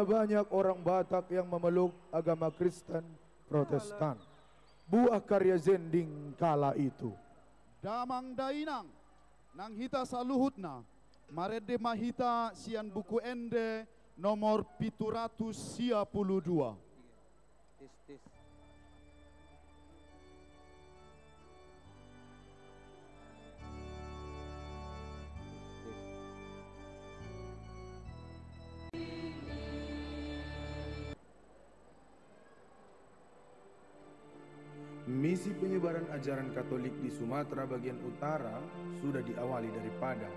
sudah banyak orang Batak yang memeluk agama Kristen Protestan. Buah karya Zending kala itu. Damang dainang nang hita saluhutna marede mahita sian buku ende nomor pituratus sia puluh dua. Misi penyebaran ajaran Katolik di Sumatera bagian utara sudah diawali dari Padang,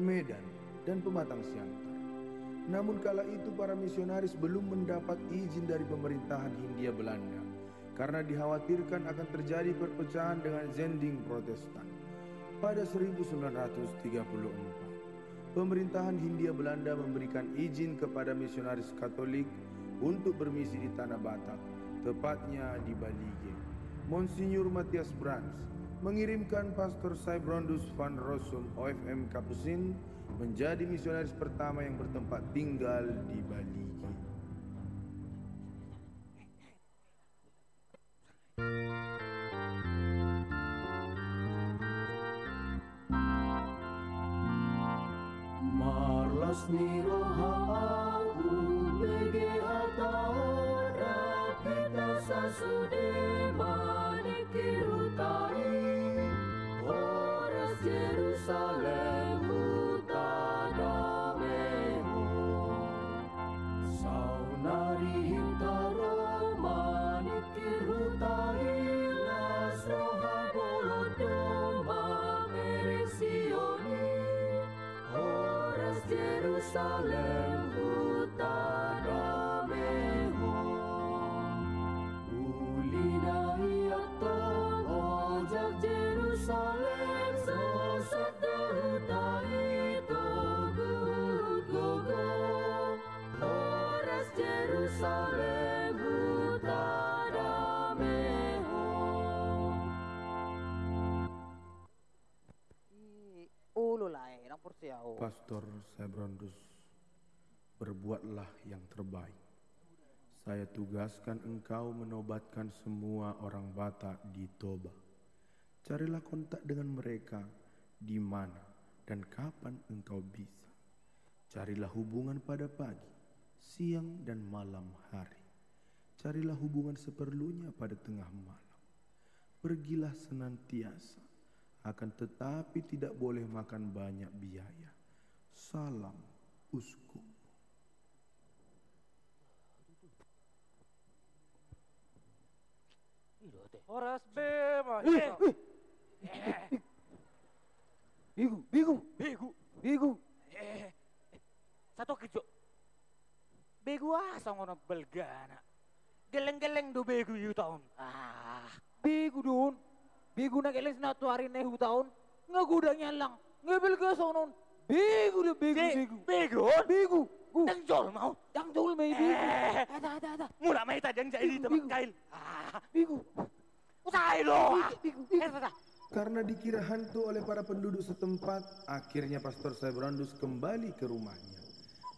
Medan, dan Pematang Siantar. Namun kala itu para misionaris belum mendapat izin dari pemerintahan Hindia Belanda karena dikhawatirkan akan terjadi perpecahan dengan Zending Protestan. Pada 1934, pemerintahan Hindia Belanda memberikan izin kepada misionaris Katolik untuk bermisi di Tanah Batak, tepatnya di Balige. Monsinyur Matias Brans mengirimkan Pastor Cybrondus van Rossum OFM Kapusin menjadi misionaris pertama yang bertempat tinggal di Balige. Porsiao. Pastor Cybrondus, berbuatlah yang terbaik. Saya tugaskan engkau menobatkan semua orang Batak di Toba. Carilah kontak dengan mereka di mana dan kapan engkau bisa. Carilah hubungan pada pagi, siang dan malam hari. Carilah hubungan seperlunya pada tengah malam. Pergilah senantiasa, akan tetapi tidak boleh makan banyak biaya. Salam uskup. Horas bema. Bigu, bigu, bigu, bigu. Satu kejo. Begu asa ngono belgana. Geleng-geleng do begu yu taon. Ah, Bigu dun. Bigu na keles na tuari na hutaon. Nga gudangnya lang. Nga belga sonon. Bigu de bigu, Si, bigu. begu? Bigu. Gu. Dang jol mau. Yang jul may bigu. Eh. Ada, ada, ada. Mula may tadang jadi Bigu, temak bigu. kail. Ah, Bigu. usai lo. Bigu, bigu. Eh, tata. Karena dikira hantu oleh para penduduk setempat, akhirnya Pastor Cybrandus kembali ke rumahnya.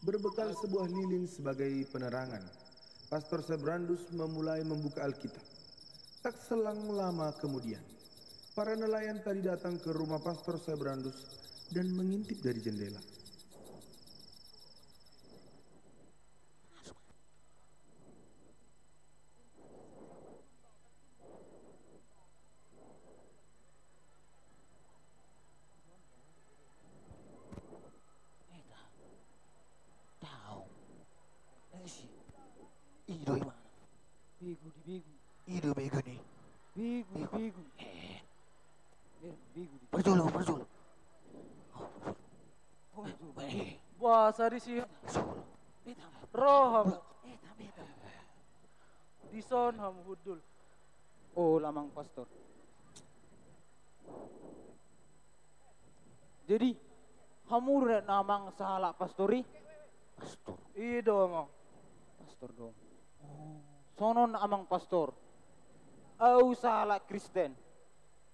Berbekal sebuah lilin sebagai penerangan, Pastor Cybrandus memulai membuka Alkitab. Tak selang lama kemudian, para nelayan tadi datang ke rumah Pastor Cybrandus dan mengintip dari jendela. Ido mana? Bigu di bigu. Ido begu nih. Bigu di bigu. Eh, Eh, Bigu di berjulu, berjulu. Oh, itu. Eh, Di sini. berjulu. Beta, Roham. Dison ham hudul. Oh, lamang pastor. Jadi, hamur na namang sahala pastori? Pastor. Ido amang. Pastor dong. Sonon amang pastor. Au sahala Kristen.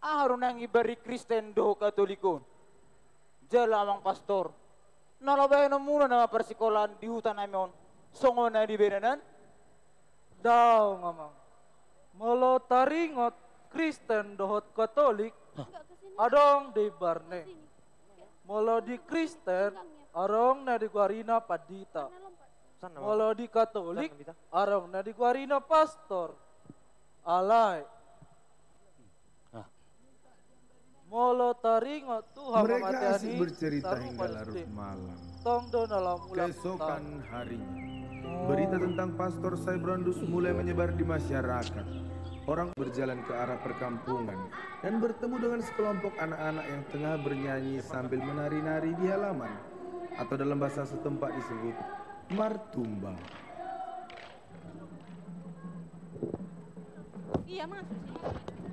Aron nang ibari Kristen do Katoliko. Jala amang pastor. Nalabay na muna na persikolan di hutan namin. Songo na di benanan. Daw ngamang. Molo taringot Kristen dohot Katolik adong di Barne. Molo di Kristen arong na di Guarina Padita. Molo di Katolik arong na di Guarina Pastor. Alay. Ah. Molo taringot Tuhan Mereka asik bercerita hingga larut malam. Keesokan harinya, berita tentang Pastor Saibrandus mulai menyebar di masyarakat. Orang berjalan ke arah perkampungan dan bertemu dengan sekelompok anak-anak yang tengah bernyanyi sambil menari-nari di halaman atau dalam bahasa setempat disebut martumba. Iya masuk sih.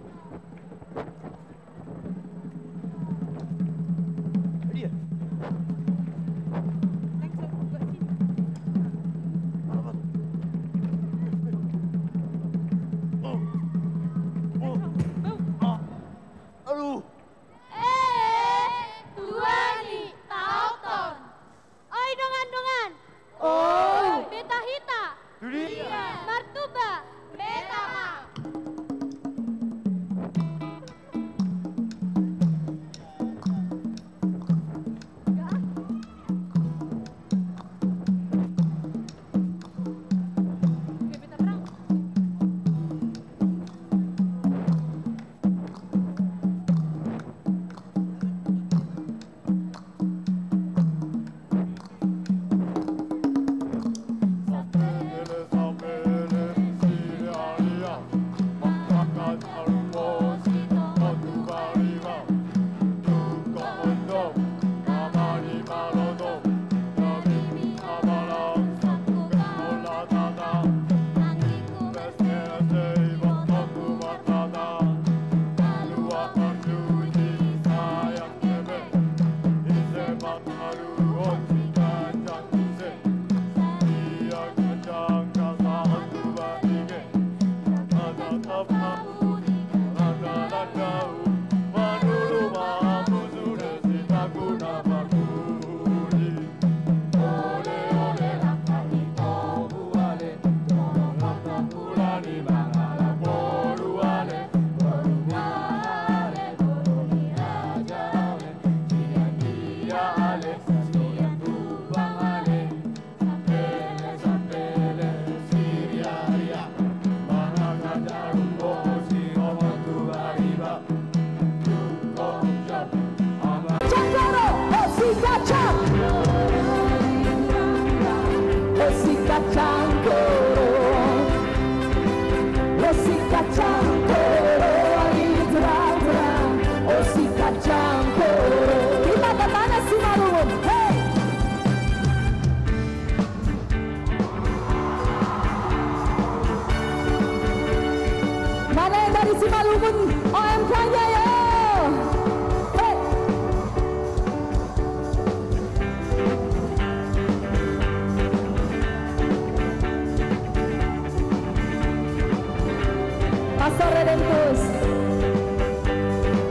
Redentor,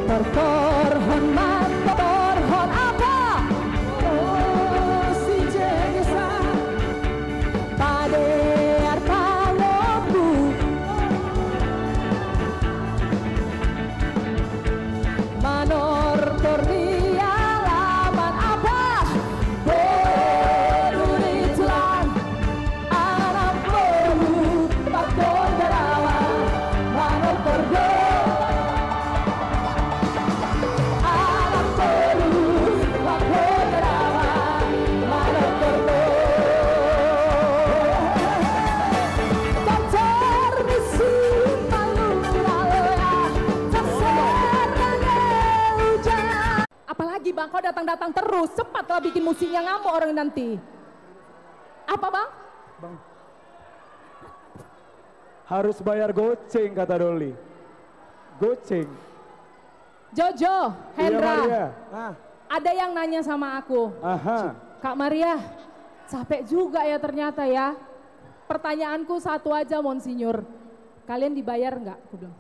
por todo. Datang-datang terus, cepatlah bikin musiknya ngamuk orang nanti. Apa bang? Harus bayar goceng kata Doli. Goceng. Jojo, Iya Maria. Hendra, Ah, ada yang nanya sama aku, Aha. Kak Maria, capek juga ya ternyata ya. Pertanyaanku satu aja Monsinyur, kalian dibayar enggak? Aku bilang,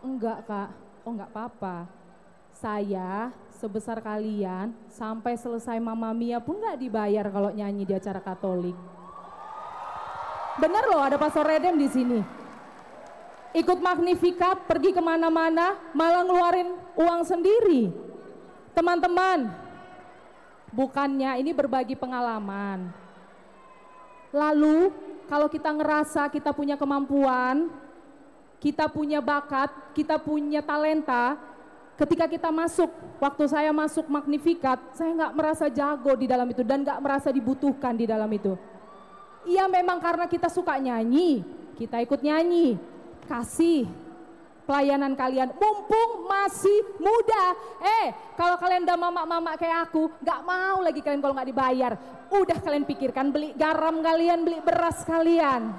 enggak kak, oh enggak apa-apa. Saya sebesar kalian sampai selesai Mama Mia pun enggak dibayar kalau nyanyi di acara Katolik. Bener loh ada Pastor Redem di sini. Ikut Magnificat, pergi ke mana-mana, malah ngeluarin uang sendiri. Teman-teman, bukannya ini berbagi pengalaman. Lalu kalau kita ngerasa kita punya kemampuan, kita punya bakat, kita punya talenta, ketika kita masuk, waktu saya masuk Magnificat, saya nggak merasa jago di dalam itu dan nggak merasa dibutuhkan di dalam itu. Iya memang karena kita suka nyanyi, kita ikut nyanyi, kasih pelayanan kalian mumpung masih muda. Eh, kalau kalian udah mama-mama kayak aku, nggak mau lagi kalian kalau nggak dibayar. Udah kalian pikirkan beli garam kalian, beli beras kalian.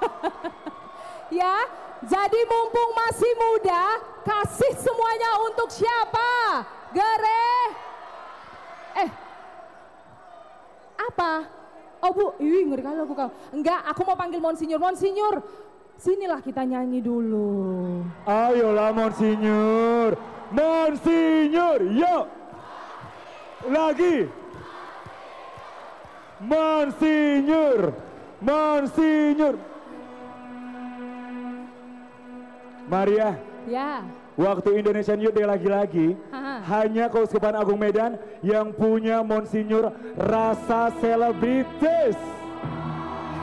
ya, jadi mumpung masih muda, kasih semuanya untuk siapa? Gere. Eh, apa? Oh bu, ih ngeri kali aku kau. Enggak, aku mau panggil Monsinyur. Monsinyur, sinilah kita nyanyi dulu. Ayolah Monsinyur. Monsinyur, yuk. Lagi. Monsinyur. Monsinyur. Maria, Ya, waktu Indonesian Youth Day lagi-lagi, hanya Keuskupan Agung Medan yang punya Monsinyur rasa selebritis.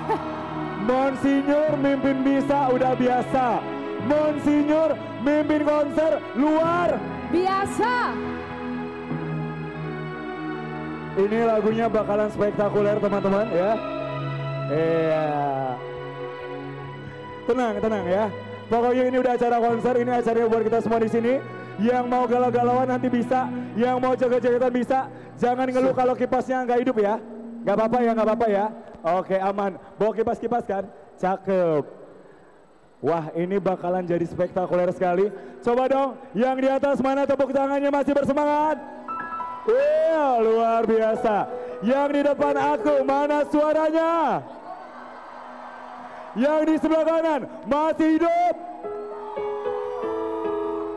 Monsinyur mimpin bisa udah biasa. Monsinyur mimpin konser luar. biasa. Ini lagunya bakalan spektakuler teman-teman ya. Iya. Tenang, tenang ya. Pokoknya ini udah acara konser, ini acaranya buat kita semua di sini. Yang mau galau-galauan nanti bisa, yang mau joget-jogetan bisa. Jangan ngeluh kalau kipasnya nggak hidup ya. Nggak apa-apa ya, nggak apa-apa ya. Oke aman. Bawa kipas-kipas kan? Cakep. Wah ini bakalan jadi spektakuler sekali. Coba dong, yang di atas mana tepuk tangannya masih bersemangat? Iya, luar biasa. Yang di depan aku, mana suaranya? Yang di sebelah kanan, masih hidup?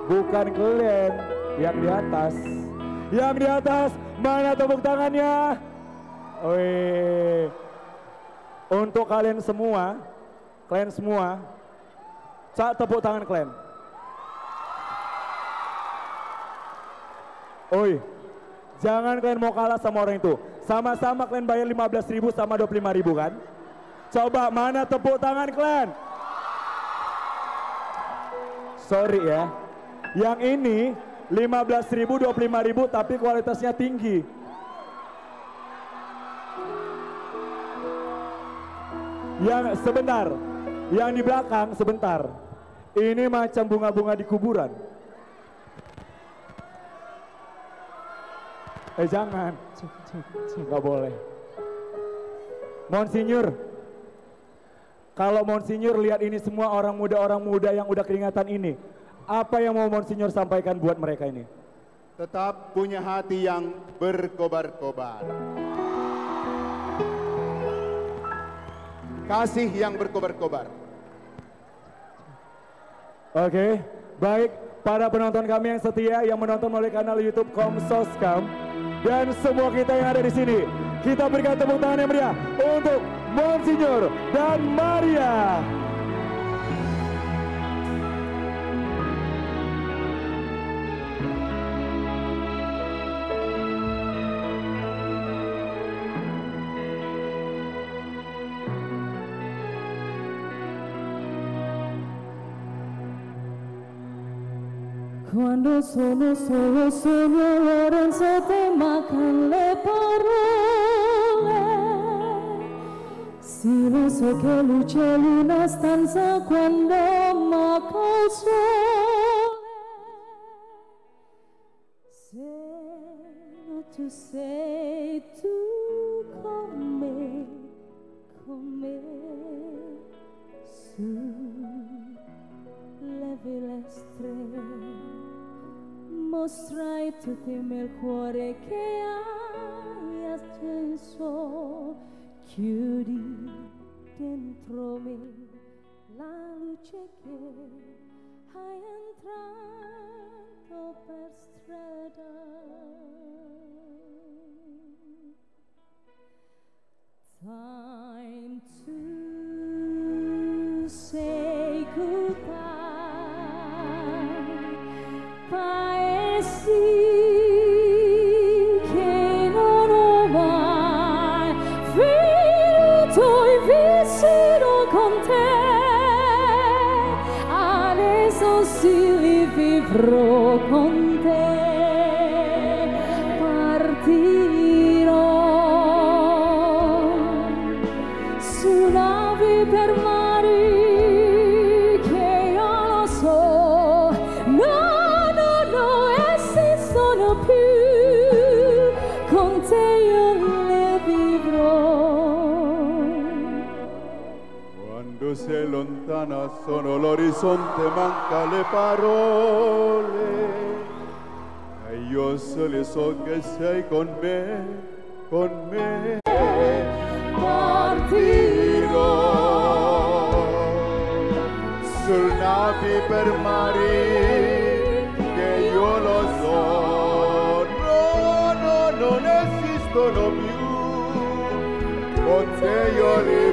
Bukan kalian, yang di atas. Yang di atas, mana tepuk tangannya? Wih. Untuk kalian semua, kalian semua, cak tepuk tangan kalian. Oi, jangan kalian mau kalah sama orang itu. Sama-sama kalian bayar 15 ribu sama 25 ribu kan? Coba mana tepuk tangan kalian? Sorry ya. Yang ini 15 ribu, 25 ribu tapi kualitasnya tinggi. Yang sebentar, yang di belakang sebentar. Ini macam bunga-bunga di kuburan. Eh jangan, nggak boleh. Monsinyur, kalau Monsinyur lihat ini semua orang muda-orang muda yang udah keringatan ini, apa yang mau Monsinyur sampaikan buat mereka ini? Tetap punya hati yang berkobar-kobar. Kasih yang berkobar-kobar. Oke, baik para penonton kami yang setia yang menonton melalui kanal YouTube Komsoskam dan semua kita yang ada di sini, kita berikan tepuk tangan yang meriah untuk Monsinyur dan Maria. Quando sono solo sogno Lorenzo te mancan le parole Sì lo so che luce l'una stanza quando manca il sole. Se tu sei tu con me, con me su le finestre. Mostrai tutto il cuore che hai acceso, chiudi dentro me la luce che hai entrato per strada. Sono l'orizzonte, manca le parole. E io solo so che sei con me, con me. Partirò sul navi per mari che io lo so. No, no, non esistono più. Con te io li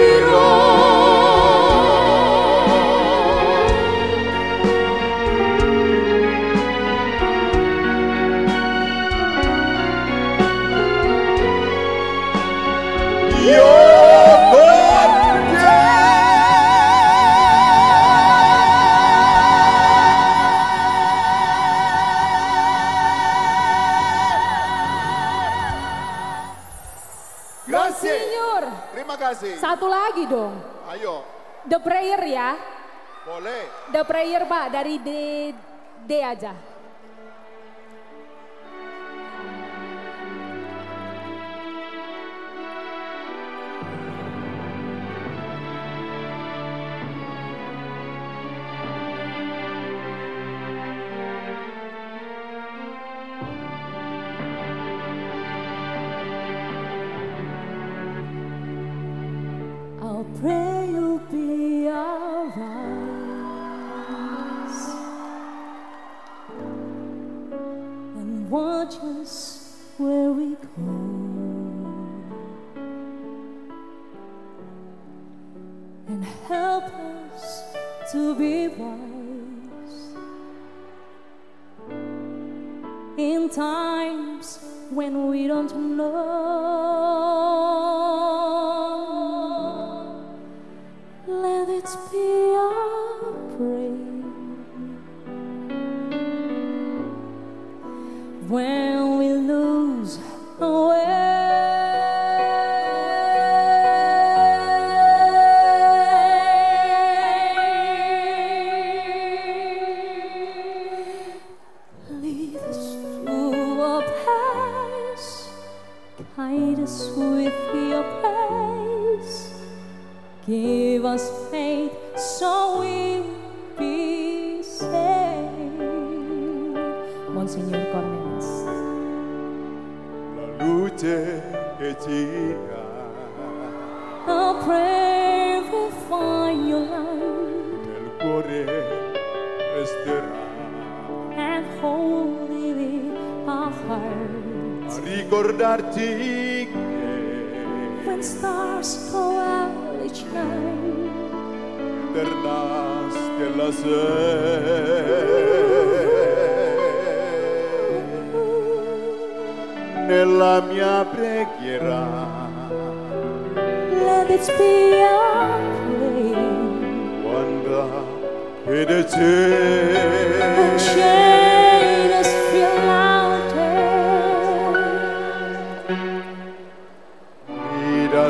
kasih. satu lagi dong. Ayo, The prayer ya. boleh. The prayer Pak dari D D aja.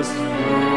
us through.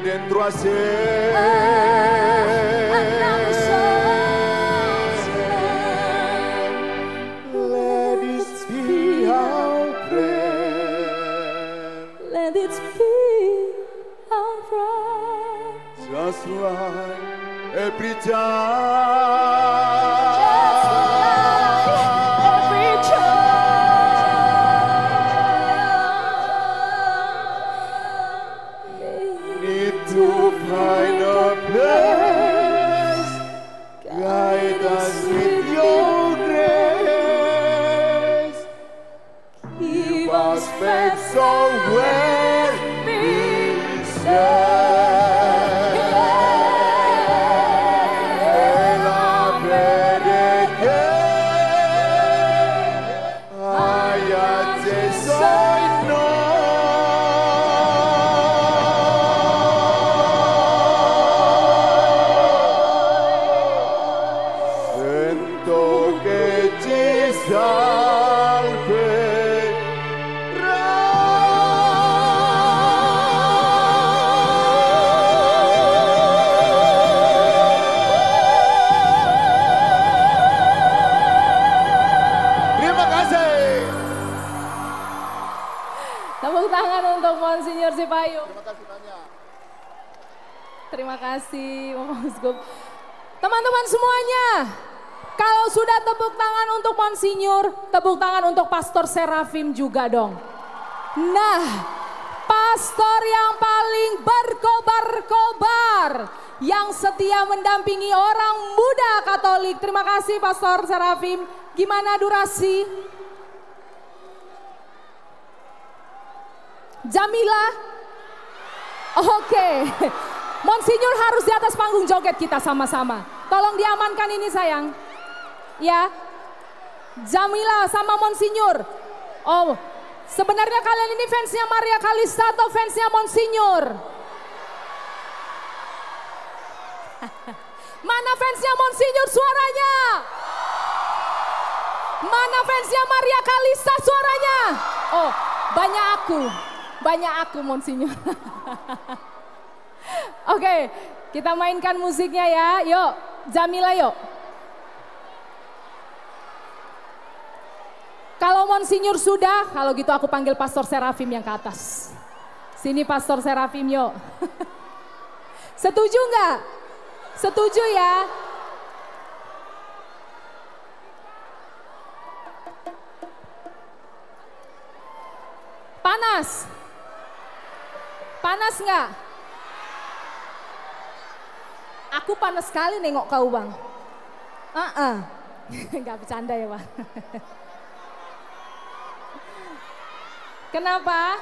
E dentro a sé. Another soul's love. Let it be our prayer, Let it be our prayer. just like every Every kasih, Uskup. Teman-teman semuanya, kalau sudah tepuk tangan untuk Monsinyur, tepuk tangan untuk Pastor Serafim juga dong. Nah, pastor yang paling berkobar-kobar, yang setia mendampingi orang muda Katolik. Terima kasih Pastor Serafim. Gimana durasi? Jamila? Oke. Monsinyur harus di atas panggung joget kita sama-sama. Tolong diamankan ini sayang. Ya. Jamila sama Monsinyur. Oh, sebenarnya kalian ini fansnya Maria Kalista atau fansnya Monsinyur? Mana fansnya Monsinyur suaranya? Mana fansnya Maria Kalista suaranya? Oh, banyak aku. Banyak aku Monsinyur. Oke, kita mainkan musiknya ya. Yuk, Jamila yuk. Kalau Monsinyur sudah, kalau gitu aku panggil Pastor Serafim yang ke atas. Sini Pastor Serafim yuk. Setuju nggak? Setuju ya? Panas? Panas nggak? Aku panas sekali nengok kau bang. Ah, uh nggak bercanda ya bang. Kenapa?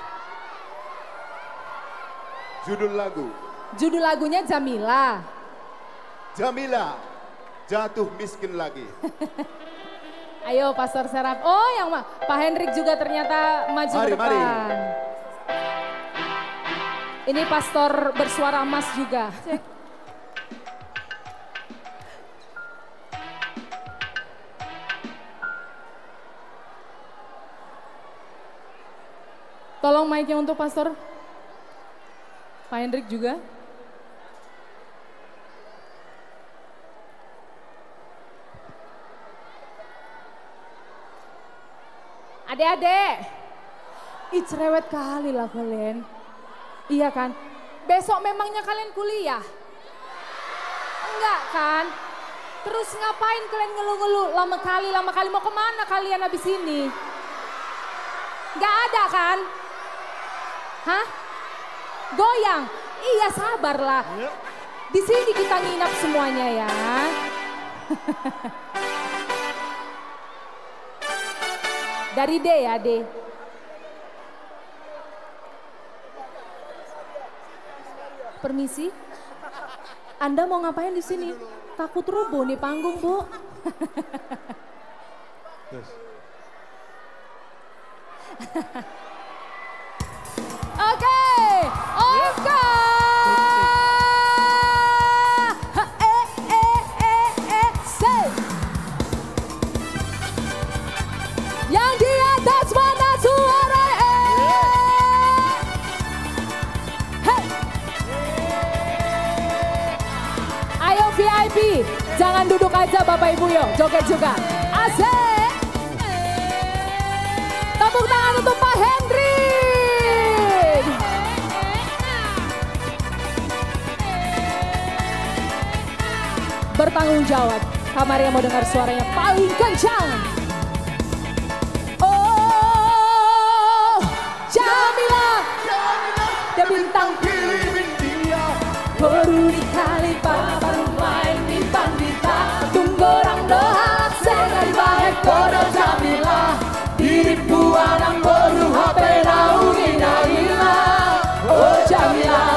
Judul lagu Judul lagunya Jamila. Jamila jatuh miskin lagi. Ayo Pastor Serap. Oh yang ma- Pak Hendrik juga ternyata maju Mari, ke depan. mari. Ini pastor bersuara emas juga. Tolong mic-nya untuk Pastor. Pak Hendrik juga. Adek-adek. Ih cerewet kali lah kalian. Iya kan? Besok memangnya kalian kuliah? Enggak kan? Terus ngapain kalian ngeluh-ngeluh? Lama kali, lama kali mau ke mana kalian habis ini? Gak ada kan? Hah? Goyang? Iya sabarlah. Iya. Di sini kita nginap semuanya ya. Dari D ya D. Permisi? Anda mau ngapain di sini? Takut rubuh nih panggung, Bu. Yes. Oke, oke. Jangan duduk aja Bapak Ibu yo, joget juga. Asik. Tepuk tangan untuk Pak Hendri. bertanggung jawab. Kamar yang mau dengar suaranya paling kencang. Oh, Jamila. Dia bintang pilihan dia. Baru dikali papa main bintang kita. Tunggorang dohat sengai baik kodo Jamila. Diri puanang baru HP naungi Naila. Oh Jamila.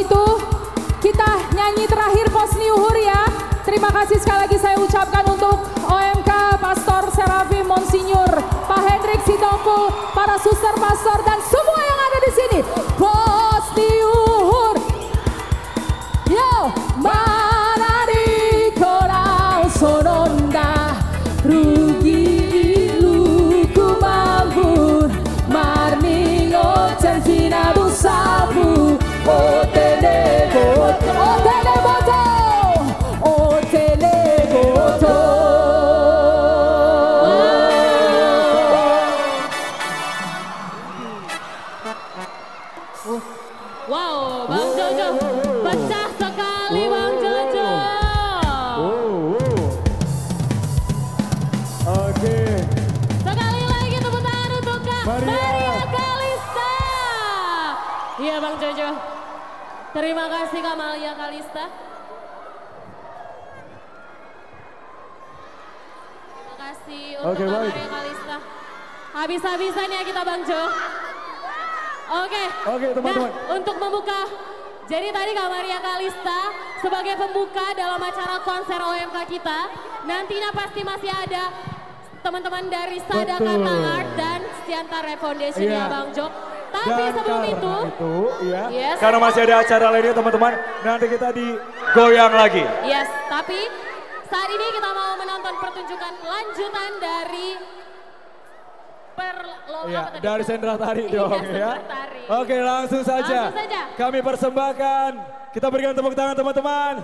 Gitu, kita nyanyi terakhir pos Niuhur ya. Terima kasih sekali lagi saya ucapkan untuk OMK Pastor Serafi Monsinyur, Pak Hendrik Sitompul, para suster pastor Habis-habisan ya kita Bang Jo. Oke. Oke, teman-teman. Nah, untuk membuka jadi tadi Kak Maria Kalista sebagai pembuka dalam acara konser OMK kita. Nantinya pasti masih ada teman-teman dari Sadakata Betul. Art dan Siantara Foundation ya Iya. Bang Jo. Tapi Dan sebelum itu, itu ya. Yes. Karena masih ada acara lainnya teman-teman. Nanti kita digoyang lagi. yes, tapi saat ini kita mau menonton pertunjukan lanjutan dari Iya, dari Sendra Tari Iya, dong ya. Tari. Oke, langsung saja. Langsung saja. Kami persembahkan. Kita berikan tepuk tangan teman-teman.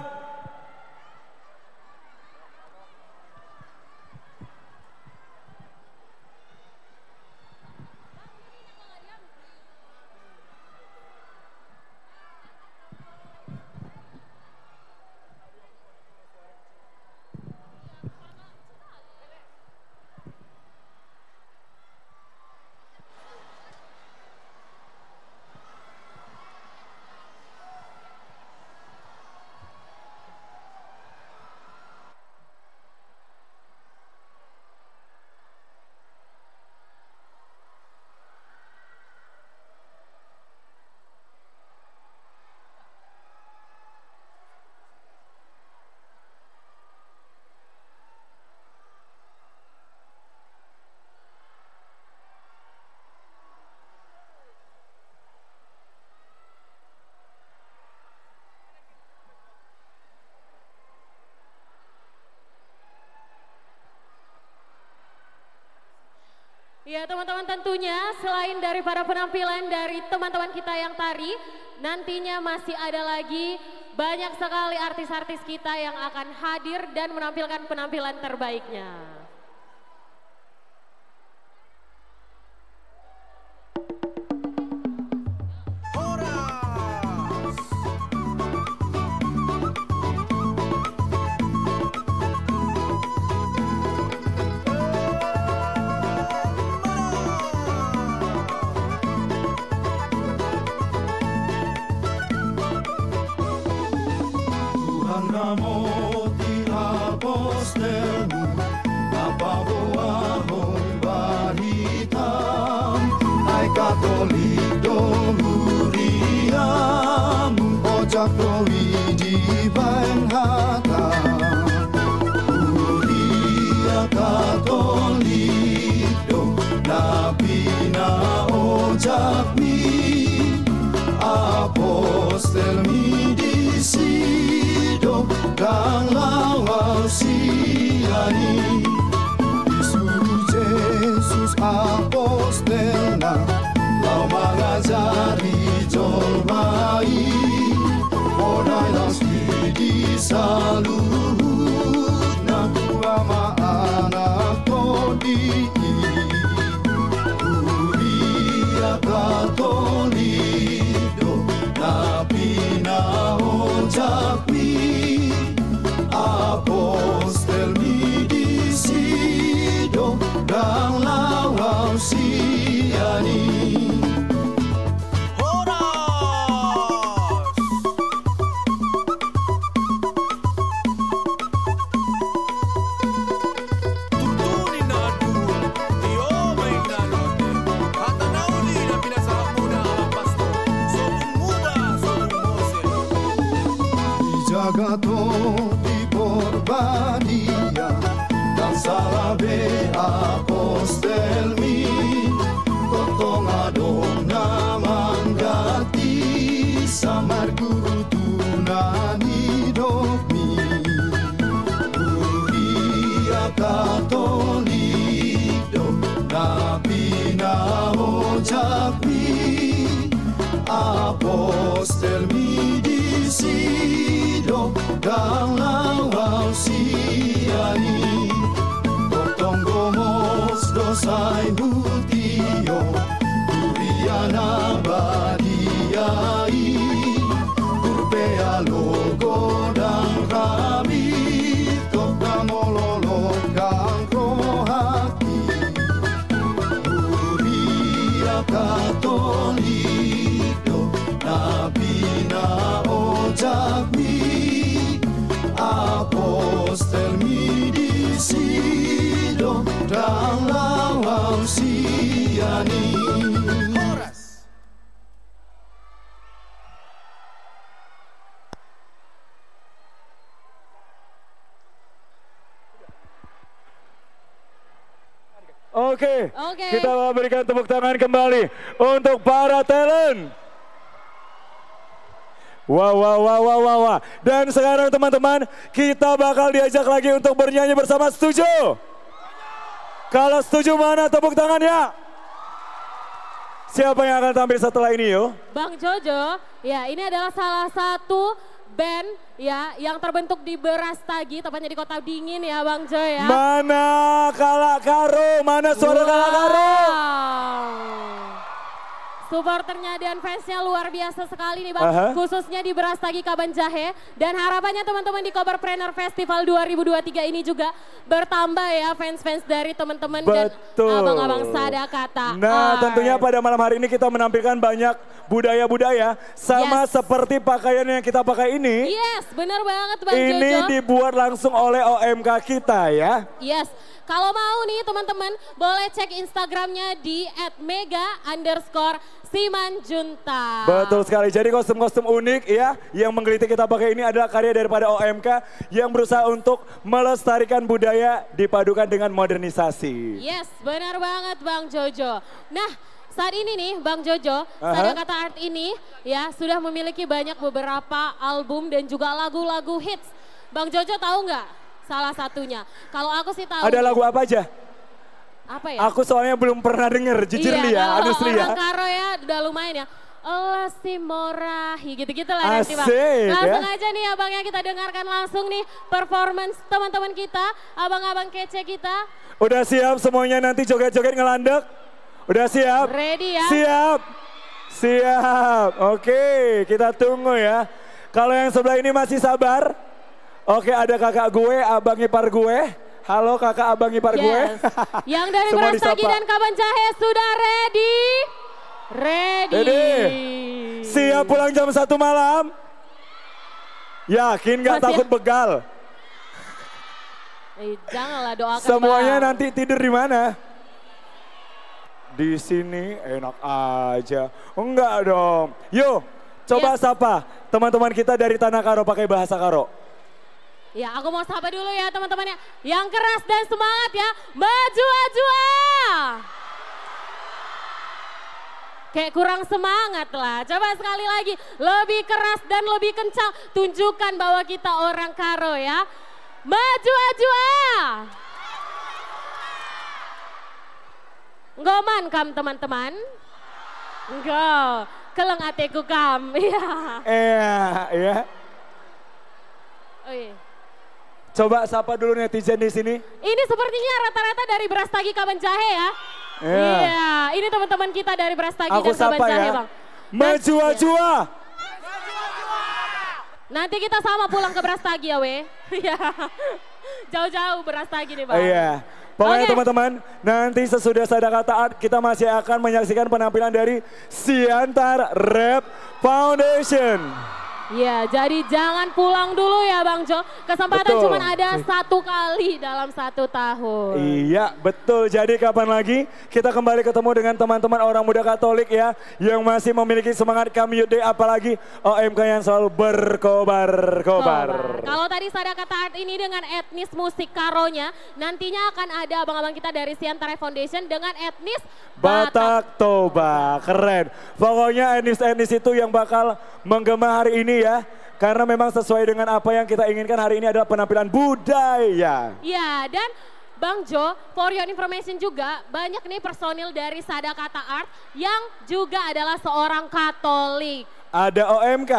Ya teman-teman tentunya selain dari para penampilan dari teman-teman kita yang tari, nantinya masih ada lagi banyak sekali artis-artis kita yang akan hadir dan menampilkan penampilan terbaiknya. dosai mutio, kuriana Oke, Oke. kita berikan tepuk tangan kembali untuk para talent. Wow, wow, wow, wow, wow, wow. Dan sekarang teman-teman, kita bakal diajak lagi untuk bernyanyi bersama. Setuju? Kalau setuju mana tepuk tangannya? Siapa yang akan tampil setelah ini yuk? Bang Jojo, ya ini adalah salah satu band ya yang terbentuk di Berastagi, tepatnya di Kota Dingin ya Bang Jo ya. Mana Kalak Karo? Mana suara Kalak Karo? Supporternya dan fansnya luar biasa sekali nih Bang, Aha. khususnya di Berastagi Kaban Jahe. Dan harapannya teman-teman di Koberpreneur Festival 2023 ini juga bertambah ya fans-fans dari teman-teman dan abang-abang Sadakata. Nah, Art. tentunya pada malam hari ini kita menampilkan banyak budaya-budaya sama Yes. seperti pakaian yang kita pakai ini. Yes, bener banget Bang ini Jojo. dibuat langsung oleh OMK kita ya. Yes, kalau mau nih teman-teman boleh cek Instagramnya di @mega underscore Simanjunta. Betul sekali. Jadi kostum-kostum unik ya yang menggelitik kita pakai ini adalah karya daripada OMK yang berusaha untuk melestarikan budaya dipadukan dengan modernisasi. Yes, benar banget Bang Jojo. Nah, saat ini nih Bang Jojo. Sada Kata Art ini ya sudah memiliki banyak beberapa album dan juga lagu-lagu hits. Bang Jojo tahu nggak salah satunya? Kalau aku sih tahu. Ada lagu apa aja? Apa ya? Aku soalnya belum pernah denger, jujur iya, kalau Anusri ya. karo ya udah lumayan ya. Elasi morahi gitu-gitu lah nanti bang. Asik, Langsung ya. aja nih abang yang kita dengarkan langsung nih performance teman-teman kita, abang-abang kece kita. Udah siap semuanya nanti joget-joget ngelandek? Udah siap? Ready ya? Siap. Siap. Oke, kita tunggu ya. Kalau yang sebelah ini masih sabar. Oke, ada kakak gue, abang ipar gue. Halo kakak abang ipar gue. Yes. Yang dari Brastagi dan Kaban Jahe sudah ready? Ready. Ready. Siap pulang jam satu malam? Yakin gak Masih- takut begal? Eh, janganlah doakan Semuanya Bang. nanti tidur di mana? Di sini enak aja. Enggak dong. Yuk, coba Yes. sapa teman-teman kita dari Tanah Karo pakai bahasa Karo. Ya aku mau sapa dulu ya teman-temannya. Yang keras dan semangat ya. Maju aja. Kayak kurang semangat lah. Coba sekali lagi, lebih keras dan lebih kencang. Tunjukkan bahwa kita orang karo ya. Maju, ah. Ngoman kam teman-teman. Enggak, keleng ateku kam. Iya. Iya, ya. Oh iya. Coba sapa dulu netizen di sini. Ini sepertinya rata-rata dari Brastagi Kaban Jahe ya. Iya. Iya, ini teman-teman kita dari Brastagi Aku dan Kaban Jahe ya. bang. Maju, ah. Nanti kita sama pulang ke Brastagi ya we. Iya. Jauh-jauh Brastagi nih bang. Iya. Pokoknya Oke. teman-teman, nanti sesudah sada kata art kita masih akan menyaksikan penampilan dari Siantar Rap Foundation. Iya, jadi jangan pulang dulu ya Bang Jo. Kesempatan cuma ada satu kali dalam satu tahun. Iya, betul. Jadi kapan lagi kita kembali ketemu dengan teman-teman orang muda Katolik ya yang masih memiliki semangat kami Day apalagi OMK yang selalu berkobar-kobar. Kalau tadi saya kata ini dengan etnis musik karonya, nantinya akan ada abang-abang kita dari Siantara Foundation dengan etnis Batak Toba, keren. Pokoknya etnis-etnis itu yang bakal menggema hari ini ya. Karena memang sesuai dengan apa yang kita inginkan hari ini adalah penampilan budaya. Iya, dan Bang Jo, for your information juga, banyak nih personil dari Sada Kata Art yang juga adalah seorang Katolik. Ada OMK.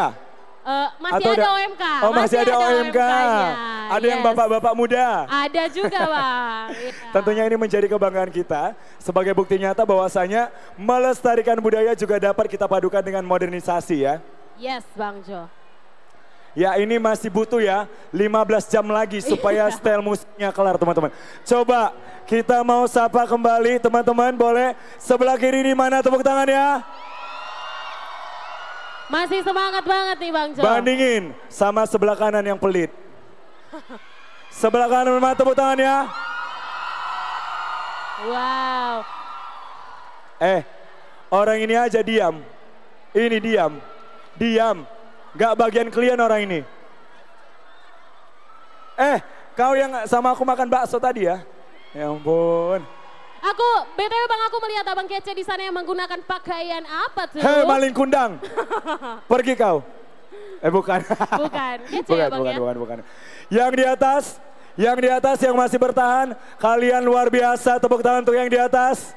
Eh, masih Atau ada ada- OMK. Oh masih, ada, OMK. OMK-nya. Ada yang Yes. bapak-bapak muda. Ada juga Bang. Iya. Tentunya ini menjadi kebanggaan kita sebagai bukti nyata bahwasanya melestarikan budaya juga dapat kita padukan dengan modernisasi ya. Yes Bang Jo. Ya ini masih butuh ya 15 jam lagi supaya style musiknya kelar teman-teman. Coba kita mau sapa kembali teman-teman boleh sebelah kiri ini mana tepuk tangan ya. Masih semangat banget nih Bang Jo. Bandingin sama sebelah kanan yang pelit. Sebelah kanan mana tepuk tangan ya. Wow. Eh orang ini aja diam. Ini diam. Diam. Gak bagian klien orang ini. Eh kau yang sama aku makan bakso tadi ya. Ya ampun. Aku, BTW Bang aku melihat Abang Kece di sana yang menggunakan pakaian apa tuh? Hei maling kundang. Pergi kau. Eh bukan. Bukan, Kece bukan, ya Bang bukan, ya? bukan, bukan. Yang di atas, yang di atas yang masih bertahan, kalian luar biasa. Tepuk tangan untuk yang di atas.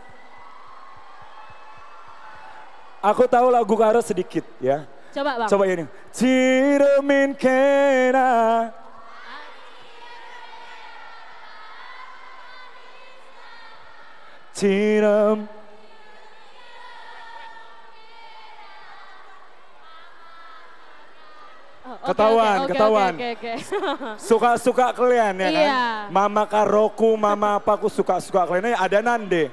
Aku tahu lagu Karo sedikit ya. Coba Bang. Coba ini. Ciremin kena. Cirem. Oh, Ketahuan, oke, oke, ketahuan. Oke, oke, oke. Suka-suka kalian ya kan? Iya. Mama karoku, mama apaku suka-suka kalian. Ada nande.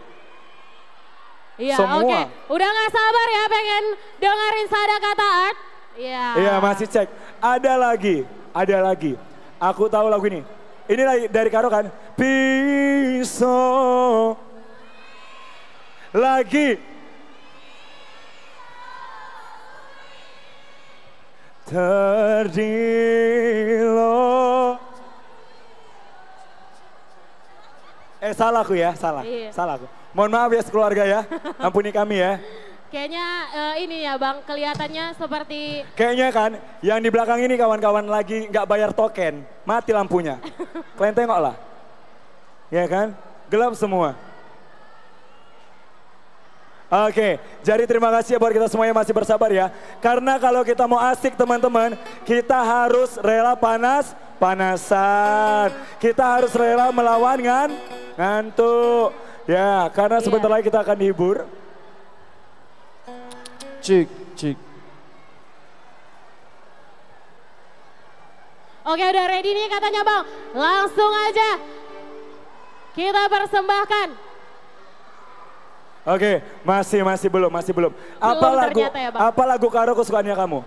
Iya, Semua. oke. Udah gak sabar ya pengen dengerin Sada Kata Art? Iya. Iya masih cek. Ada lagi, ada lagi. Aku tahu lagu ini. Ini lagi dari Karo kan? Pisau. Lagi. Terdilo. Eh salah aku ya, salah. Iya. Salah aku. Mohon maaf ya sekeluarga ya. Ampuni kami ya. Kayaknya eh, ini ya Bang, kelihatannya seperti Kayaknya kan yang di belakang ini kawan-kawan lagi nggak bayar token, mati lampunya. Kalian tengok lah. Ya kan? Gelap semua. Oke, jadi terima kasih ya buat kita semua yang masih bersabar ya. Karena kalau kita mau asik teman-teman, kita harus rela panas, panasan. Kita harus rela melawan ngan, ngantuk. Ya, karena sebentar lagi kita akan dihibur. Cik, cik. Oke udah ready nih katanya Bang. Langsung aja kita persembahkan. Oke, masih masih belum, masih belum. Apa Belum lagu ya, Bang. apa lagu karo kesukaannya kamu?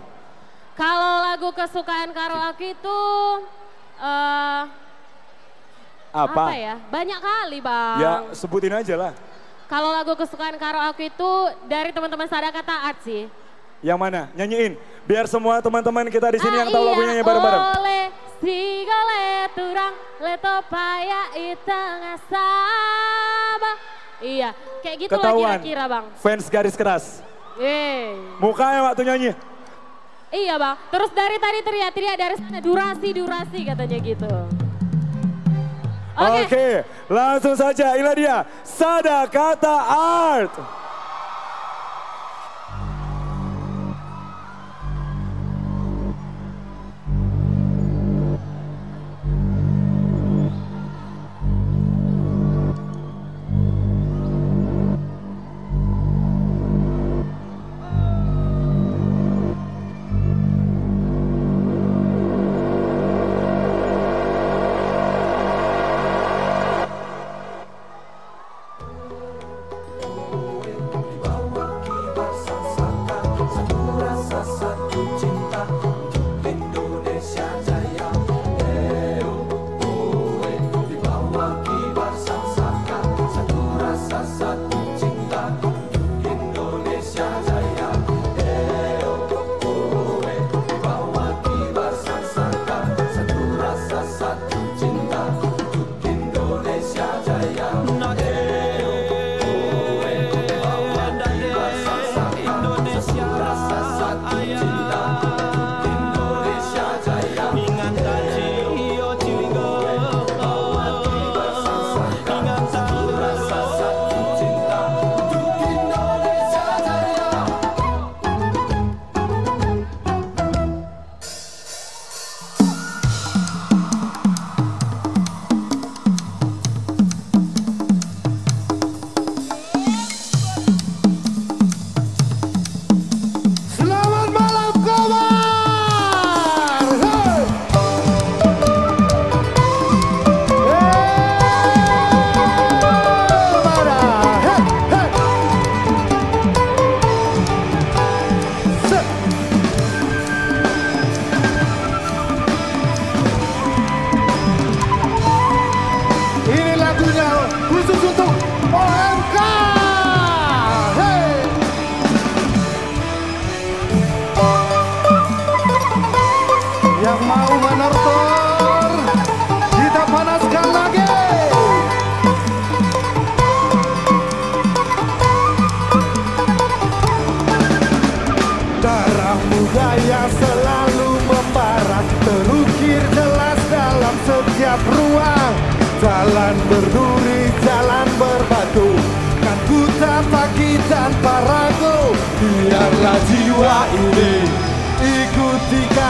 Kalau lagu kesukaan Karo aku itu eh Apa? apa ya? Banyak kali Bang. Ya, sebutin aja lah. Kalau lagu kesukaan Karo aku itu dari teman-teman Sada Kata Art sih. Yang mana? Nyanyiin. Biar semua teman-teman kita di sini Ah, yang tahu iya, lagunya nyanyi bareng-bareng. Oleh sigale turang leto paya itengah sama. Iya, kayak gitu lah Ketahuan. kira-kira bang. Fans garis keras. Yeay. Mukanya waktu nyanyi. Iya bang, terus dari tadi teriak-teriak dari sana durasi-durasi katanya gitu. Oke, Oke, langsung saja inilah dia. Sada kata art.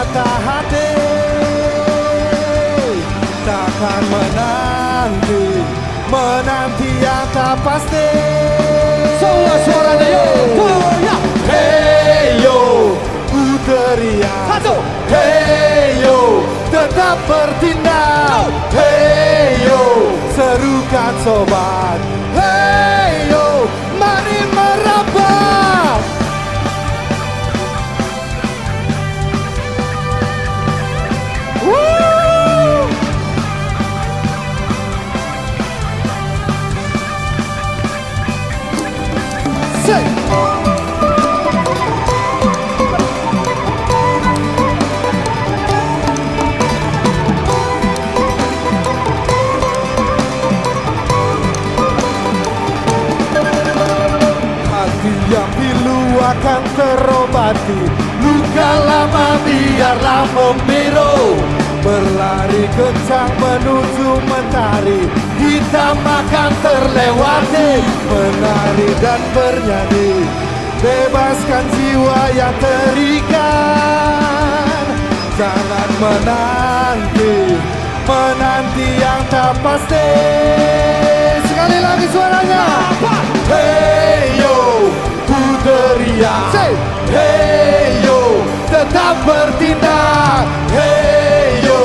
Kata hati. Takkan menanti, menanti yang tak pasti. Semua suaranya yo, goyang Hey yo, ku teriak Satu. Hey yo, tetap bertindak. Hey yo, serukan sobat terobati Luka lama biarlah membiru Berlari kencang menuju mentari. Hitam akan terlewati. Menari dan bernyanyi. Bebaskan jiwa yang terikat Jangan menanti. Menanti yang tak pasti. Sekali lagi suaranya. Hey yo Teriak Hey yo Tetap bertindak. Hey yo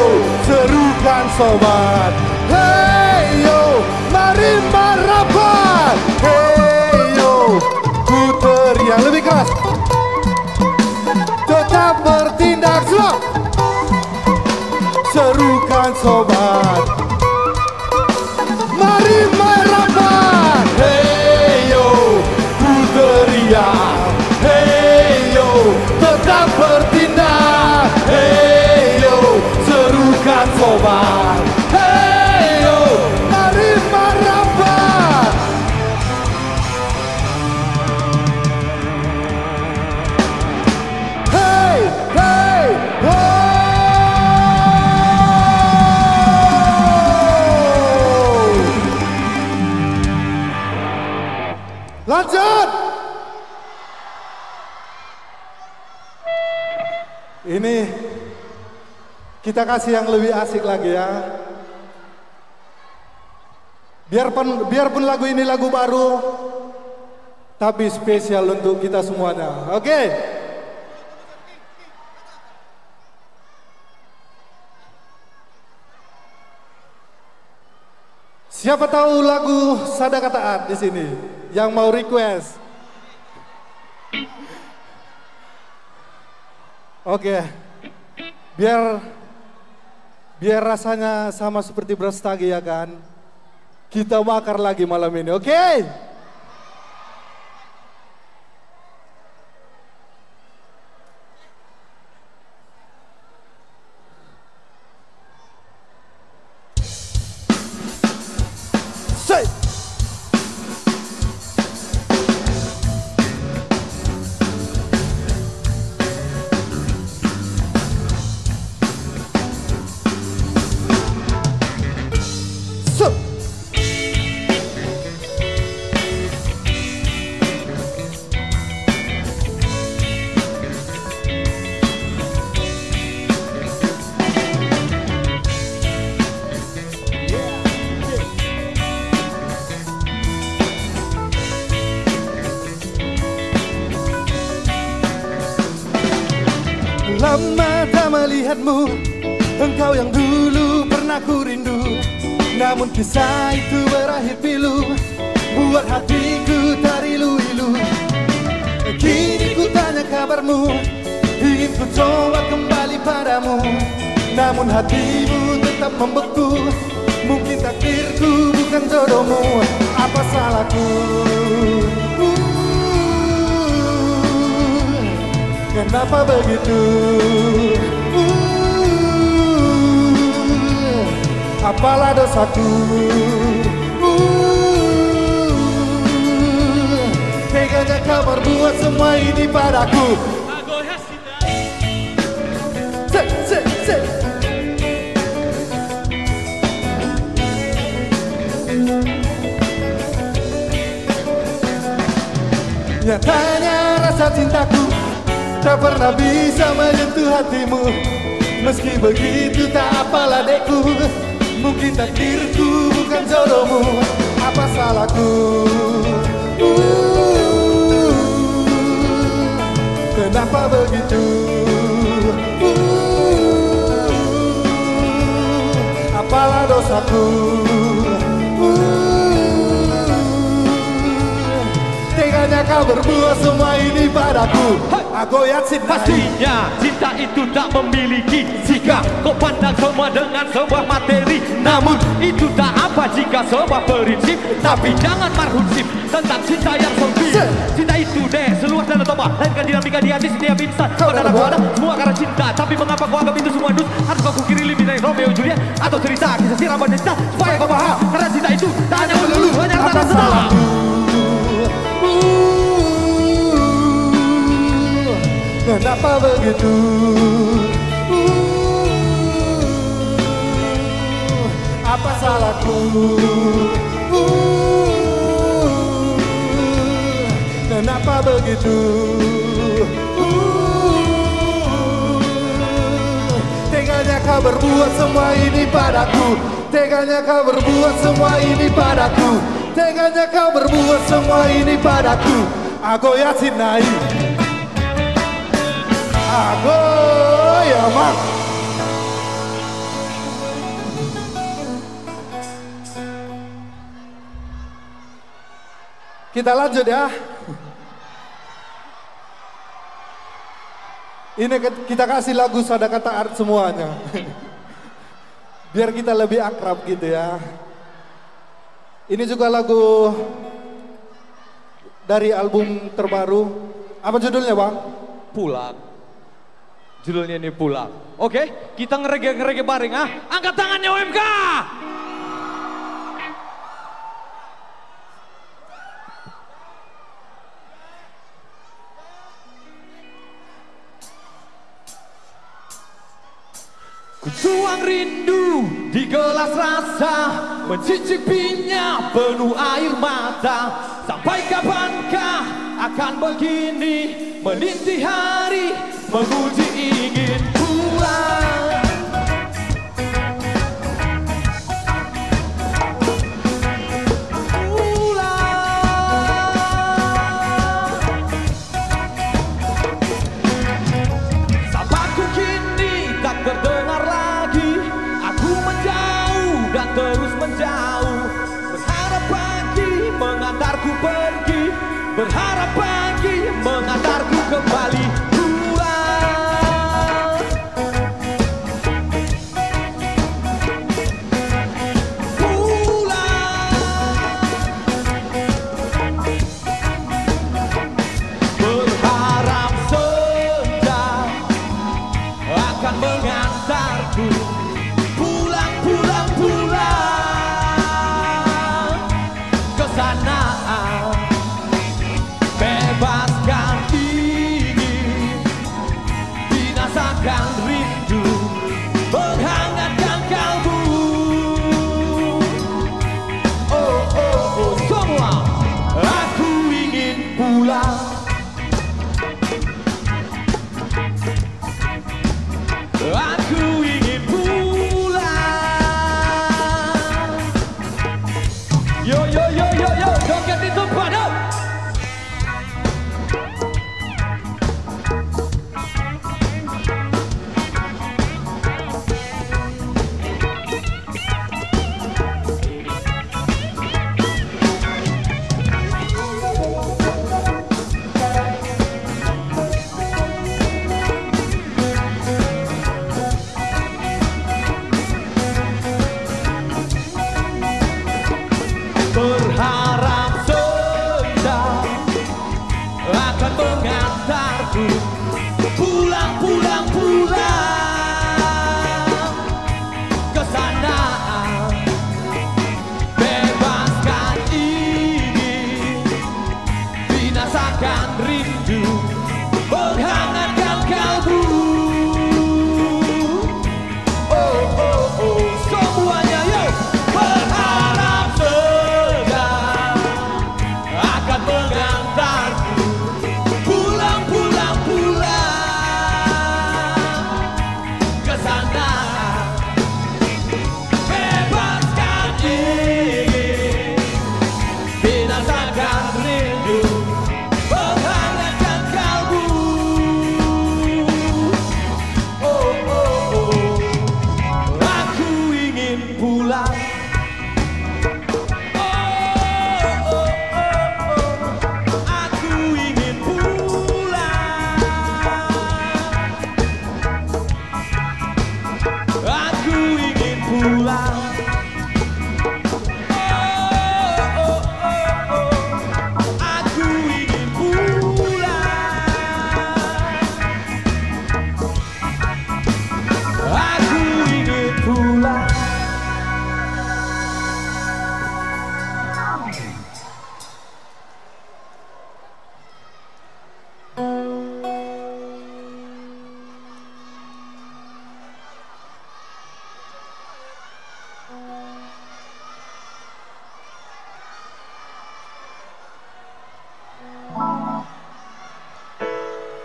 Serukan sobat? Hey yo Mari merapat. Hey yo Ku teriak Lebih keras. Tetap bertindak semua Serukan sobat kita kasih yang lebih asik lagi ya. Biarpun biarpun lagu ini lagu baru, tapi spesial untuk kita semuanya. Oke. Siapa tahu lagu Sadaka Taat di sini yang mau request? Oke. Biar biar rasanya sama seperti Brastagi ya kan. Kita bakar lagi malam ini, oke? Say. Melihatmu Engkau yang dulu pernah ku rindu. Namun kisah itu berakhir pilu Buat hatiku tarilu-ilu Kini ku tanya kabarmu Ingin ku coba kembali padamu. Namun hatimu tetap membeku Mungkin takdirku bukan jodohmu. Apa salahku? Kenapa begitu Apalah dosaku. Uh, Teganya kau berbuat semua ini padaku. Nyatanya rasa cintaku Tak pernah bisa menyentuh hatimu. Meski begitu tak apalah dekku Mungkin takdirku bukan jodohmu. Apa salahku? Uh, Kenapa begitu? Uh, Apalah dosaku? Uh, Teganya kau berbuat semua ini padaku Aku yakin Pastinya cinta itu tak memiliki Jika. Kau pandang semua dengan sebuah materi. Namun itu tak apa jika sebuah prinsip. Tapi jangan marhunsip tentang cinta yang sempit. Cinta itu deh seluas dan toba Lainkan dinamika di hati setiap insan. Kau dan aku ada semua karena cinta. Tapi mengapa kau anggap itu semua dus? Harus kau kukiri lebih dari Romeo Juliet Atau cerita kisah siram dan cinta Supaya kau paham Karena cinta itu tak hanya melulu Hanya rasa senang Kenapa begitu. Uh, Apa salahku? Uh, Kenapa begitu? Uh, Teganya kau berbuat semua ini padaku. Teganya kau berbuat semua ini padaku. Teganya kau berbuat semua ini padaku. Aku yakin naik Aku ya mak Kita lanjut ya. Ini kita kasih lagu sadaka taat semuanya. Biar kita lebih akrab gitu ya. Ini juga lagu dari album terbaru. Apa judulnya bang? Pulang judulnya ini pulang. Oke, kita ngerege-ngerege bareng ah. Angkat tangannya UMK. Kutuang rindu di gelas rasa Mencicipinya penuh air mata Sampai kapankah akan begini Melinti hari menguji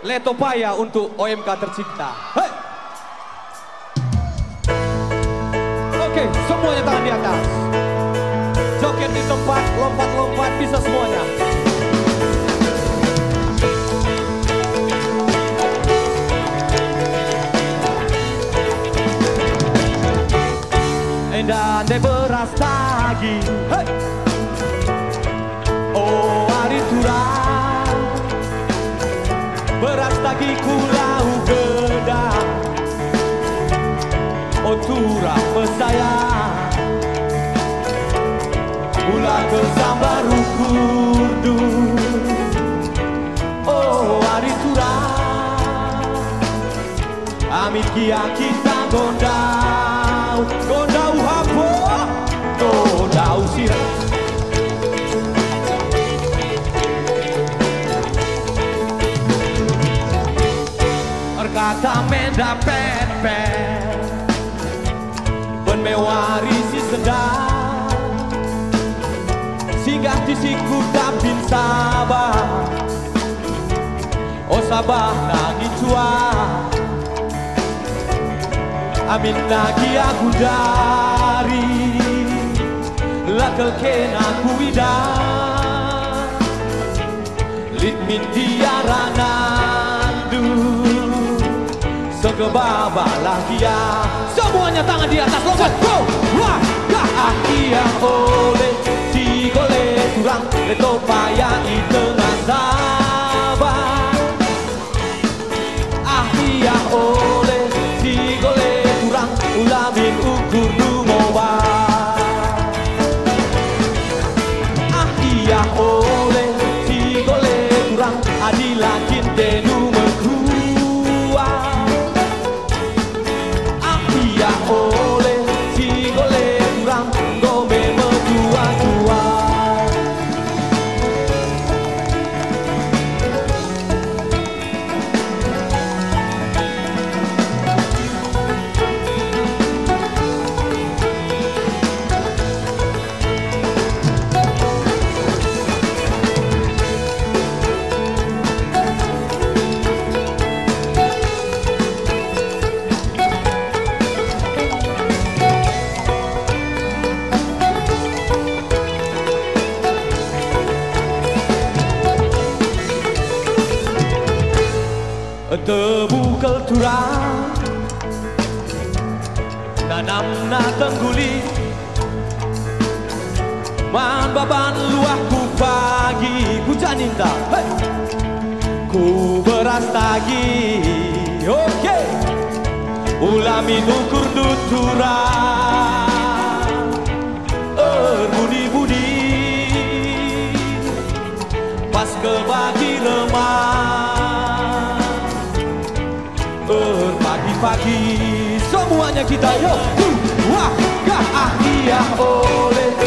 Letopaya untuk OMK tercipta. Hey! Oke, okay, semuanya tangan di atas. Joget di tempat, lompat-lompat, bisa semuanya. Indah de beras tagi, hey! oh hari turah. lagi ku gedang Otura mesaya Mula kesamba rukudu Oh aritura Ami kia kita gondang dapat pet pun sedang. Singgah di siku dapin Sabah. Oh Sabah nagi cuan amin nagi aku dari. Lakel ken aku idah litmin diarana Segebaba lagia Semuanya tangan di atas lompat Go! Wah! Ah iya oleh Si gole kurang Leto payah di tengah sabar Ah iya oleh hey. Ku beras tagi. Oke. Ulami nukur dutura. Erbudi-budi Pas ke bagi lemah Berpagi-pagi semuanya kita Tuh, Wah, gah, ah, iya, oleh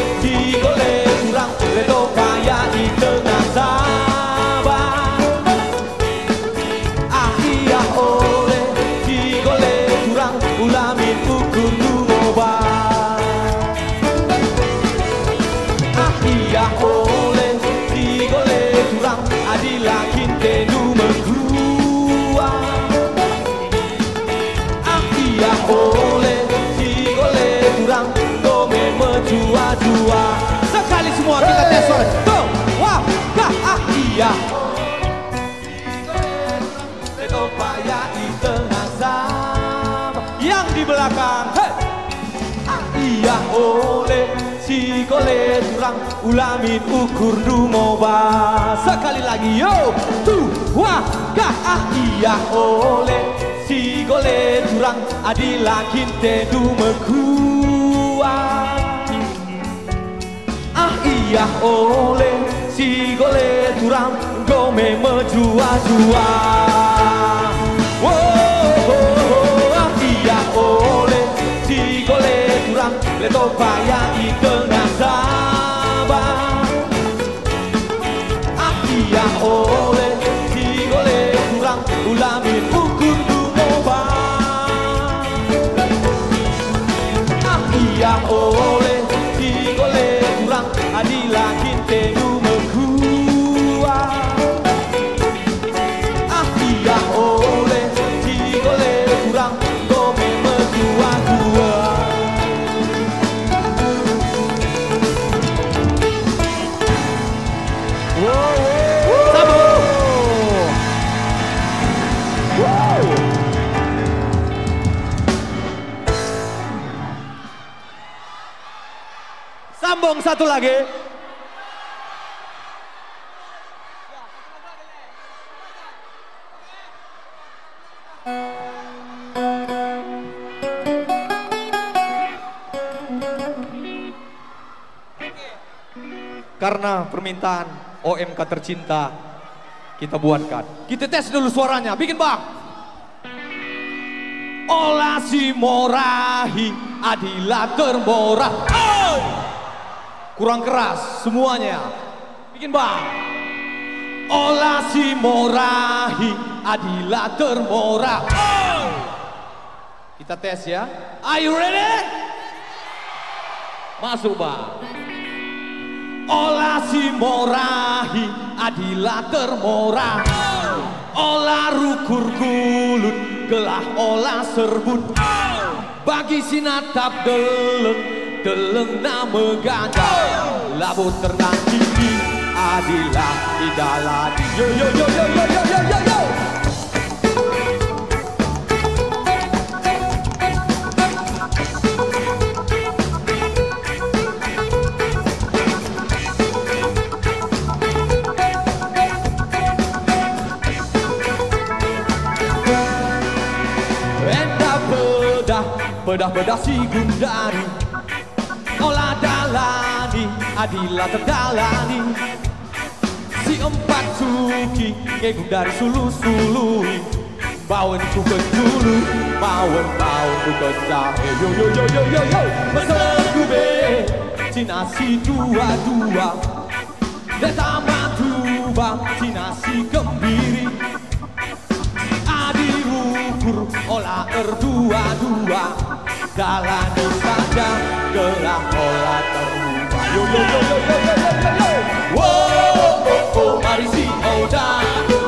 oleh si kole kurang Ulamin ukur dumoba Sekali lagi yo. Tuh, wah, gah, ah, iya oleh Si gole curang adilakin tedu mekuat Ah iya oleh si gole curang gome mejua-jua gole curang leto payah i tengah sabar Ah iya oleh si gole curang ulamin satu lagi. Karena permintaan OMK tercinta kita buatkan. Kita tes dulu suaranya. Bikin bang. Olah si morahi adilah termorah. Oh! Kurang keras semuanya. Bikin bang. Olah si morahi adilah termorah. Oh! Kita tes ya. Are you ready? Masuk bang. Ola si morahi adila termora Ola rukur gulut gelah ola serbun Bagi sinatap deleng deleng nama ganda Labu ternak tinggi adila idalani Yo yo yo yo yo yo yo yo yo. Enda bedah, bedah-bedah si gundari. Olah dalani, adila terdalani Si empat suki, ke gundari sulu-sului. Bawen ku dulu, bawen bawen ku kecahe Yo yo yo yo yo yo, pesan kube Cina si dua-dua. Detama tuba, Cina si kembiri Adi ukur olah erdua-dua Jalani saja gelah olah terdua yo, yo, yo, yo, yo, yo, yo, yo. Whoa, oh, oh, oh, Maurici.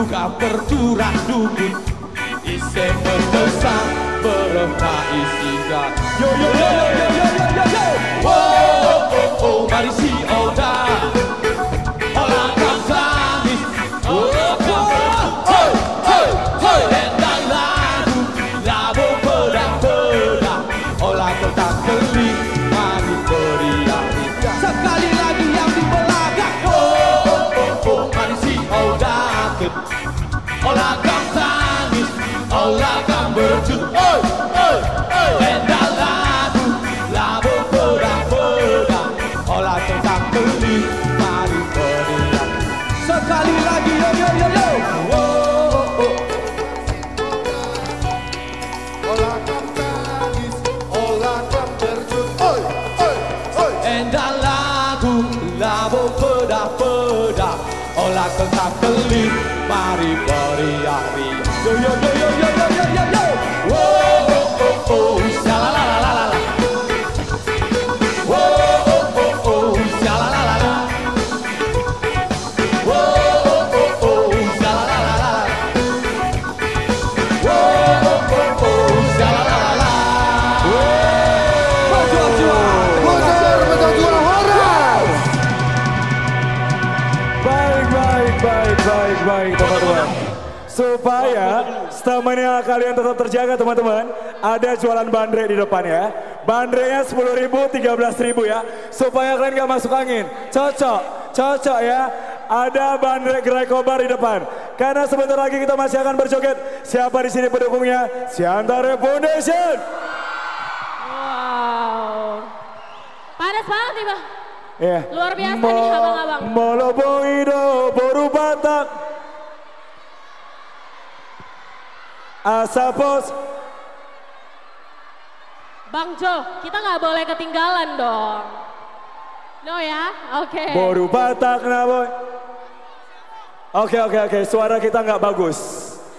buka percurak dukun. Ise mendesak berempa isiga Yo yo yo yo yo yo yo yo. Wow oh oh oh mari si oda. Kalian tetap terjaga teman-teman, ada jualan bandre di depan ya. Bandrenya 10 ribu, 13 ribu ya. Supaya kalian gak masuk angin. Cocok, cocok ya. Ada bandre gerai kobar di depan. Karena sebentar lagi kita masih akan berjoget. Siapa di sini pendukungnya? Siantara Foundation. Wow. Panas banget nih bang. Ya. Luar biasa nih abang-abang. Moloboido boru Batak. Asapos Bang Jo, kita nggak boleh ketinggalan dong. No ya, oke. boru Batak nah boy. Oke oke oke suara kita nggak bagus.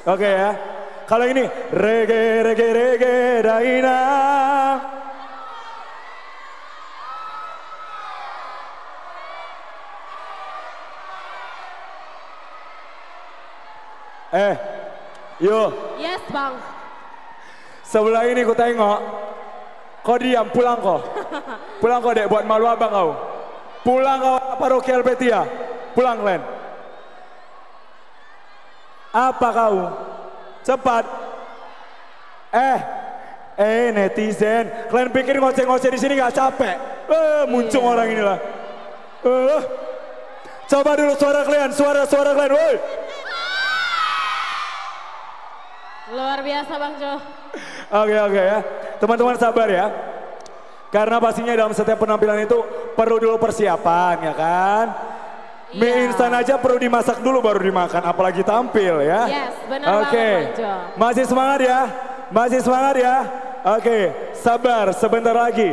Oke ya. Kalau ini reggae reggae reggae daina. Eh, yo Yes bang. sebelah ini ku tengok Kau diam, pulang kau. Pulang kau dek, buat malu abang kau. Pulang kau paroki Alpetia. Pulang Glenn. Apa kau? Cepat. Eh, eh netizen. Kalian pikir ngoceh-ngoceh di sini gak capek? Eh, muncul orang inilah. Eh, coba dulu suara kalian, suara-suara kalian. Woi. Luar biasa Bang Jo. Oke oke ya. Teman-teman sabar ya. Karena pastinya dalam setiap penampilan itu perlu dulu persiapan ya kan. Mie instan aja perlu dimasak dulu baru dimakan apalagi tampil ya. Yes, benar Oke. Bang Jo. Masih semangat ya? Masih semangat ya? Oke, sabar sebentar lagi.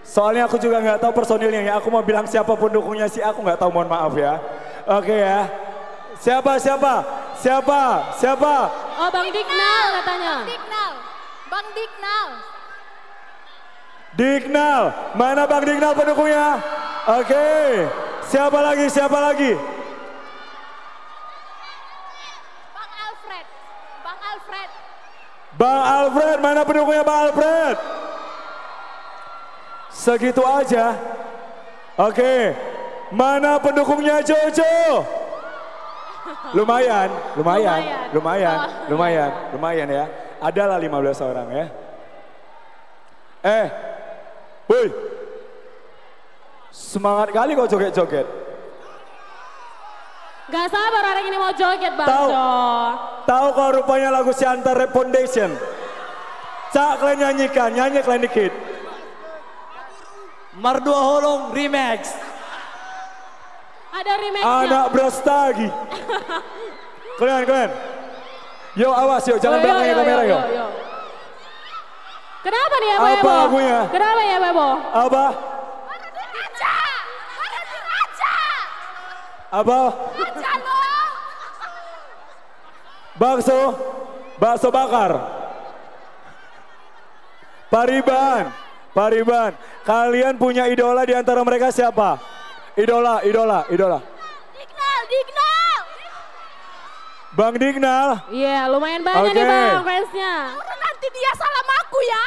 Soalnya aku juga nggak tahu personilnya ya. Aku mau bilang siapa pendukungnya sih aku nggak tahu mohon maaf ya. Oke ya. Siapa siapa? Siapa? Siapa? Oh Bang Dignal katanya. Dignal. Bang Dignal. Dignal. Mana Bang Dignal pendukungnya? Oke. Siapa lagi? Siapa lagi? Bang Alfred. Bang Alfred. Bang Alfred, mana pendukungnya Bang Alfred? Segitu aja. Oke. Mana pendukungnya Jojo? Lumayan, lumayan, lumayan, lumayan, lumayan ya. Adalah 15 orang ya. Eh, woi. Semangat kali kau joget-joget. Gak sabar orang ini mau joget Bang Tahu. Jo. Tahu kau rupanya lagu Siantar Rap Foundation? Cak kalian nyanyikan, nyanyi kalian dikit. Mardua Holong Remix. Ada remake-nya. Anak Brastagi. kalian, kalian. Yo awas jangan Yo, yo, belakangnya kamera yo, yo. yo. Kenapa nih ya Bo Apa lagunya? Kenapa ya Bebo? Apa? Aja. Aja. Apa? Aja lo. Bakso, bakso bakar. Pariban, Pariban. Kalian punya idola di antara mereka siapa? Idola, idola, idola. Dignal. Dignal. Bang Dignal. Iya lumayan banyak nih Oke. Bang fansnya. Nanti dia salam aku ya.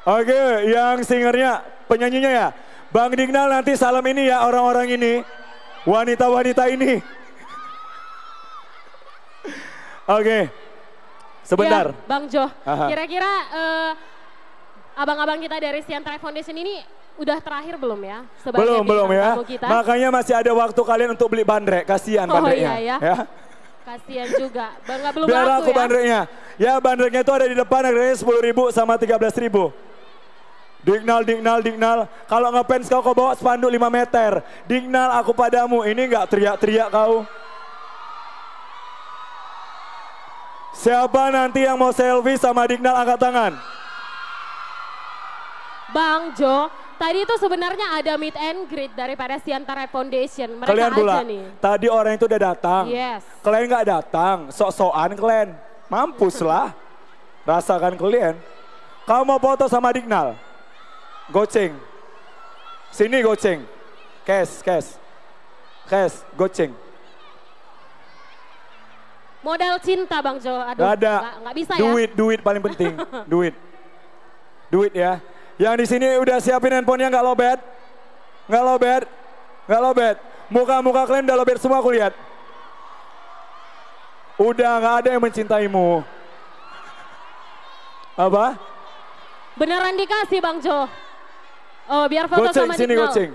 Oke, yang singernya, penyanyinya ya. Bang Dignal nanti salam ini ya orang-orang ini. Wanita-wanita ini. Oke, sebentar. Ya, Bang Jo, kira-kira eh, abang-abang kita dari Siantar Foundation ini udah terakhir belum ya? Sebagai belum, belum ya. Kita? Makanya masih ada waktu kalian untuk beli bandrek. Kasihan Oh, bandreknya. iya ya. Kasihan juga, Bang nggak belum Biar laku aku ya. bandreknya. Ya bandreknya itu ada di depan harganya 10 ribu sama 13 ribu. Dignal, Dignal, Dignal. Kalau ngefans kau kau bawa spanduk 5 meter. Dignal aku padamu. Ini nggak teriak-teriak kau. Siapa nanti yang mau selfie sama Dignal angkat tangan? Bang Jo, tadi itu sebenarnya ada meet and greet daripada Siantara Foundation. Mereka kalian aja pula. nih. Tadi orang itu udah datang. Yes. Kalian nggak datang, sok-sokan kalian. Mampus lah. Rasakan kalian. Kamu mau foto sama Dignal? Goceng. Sini goceng. Cash, cash. Cash, goceng. Modal cinta Bang Jo. Aduh, Gak ada. nggak- nggak bisa ya. duit, duit paling penting. duit. Duit ya. Yang di sini udah siapin handphonenya nggak lobet? Nggak lobet? Nggak lobet? Muka-muka kalian udah lobet semua aku lihat. Udah nggak ada yang mencintaimu. Apa? Beneran dikasih Bang Jo. Oh biar foto Goceng, sama sini Dignal. goceng.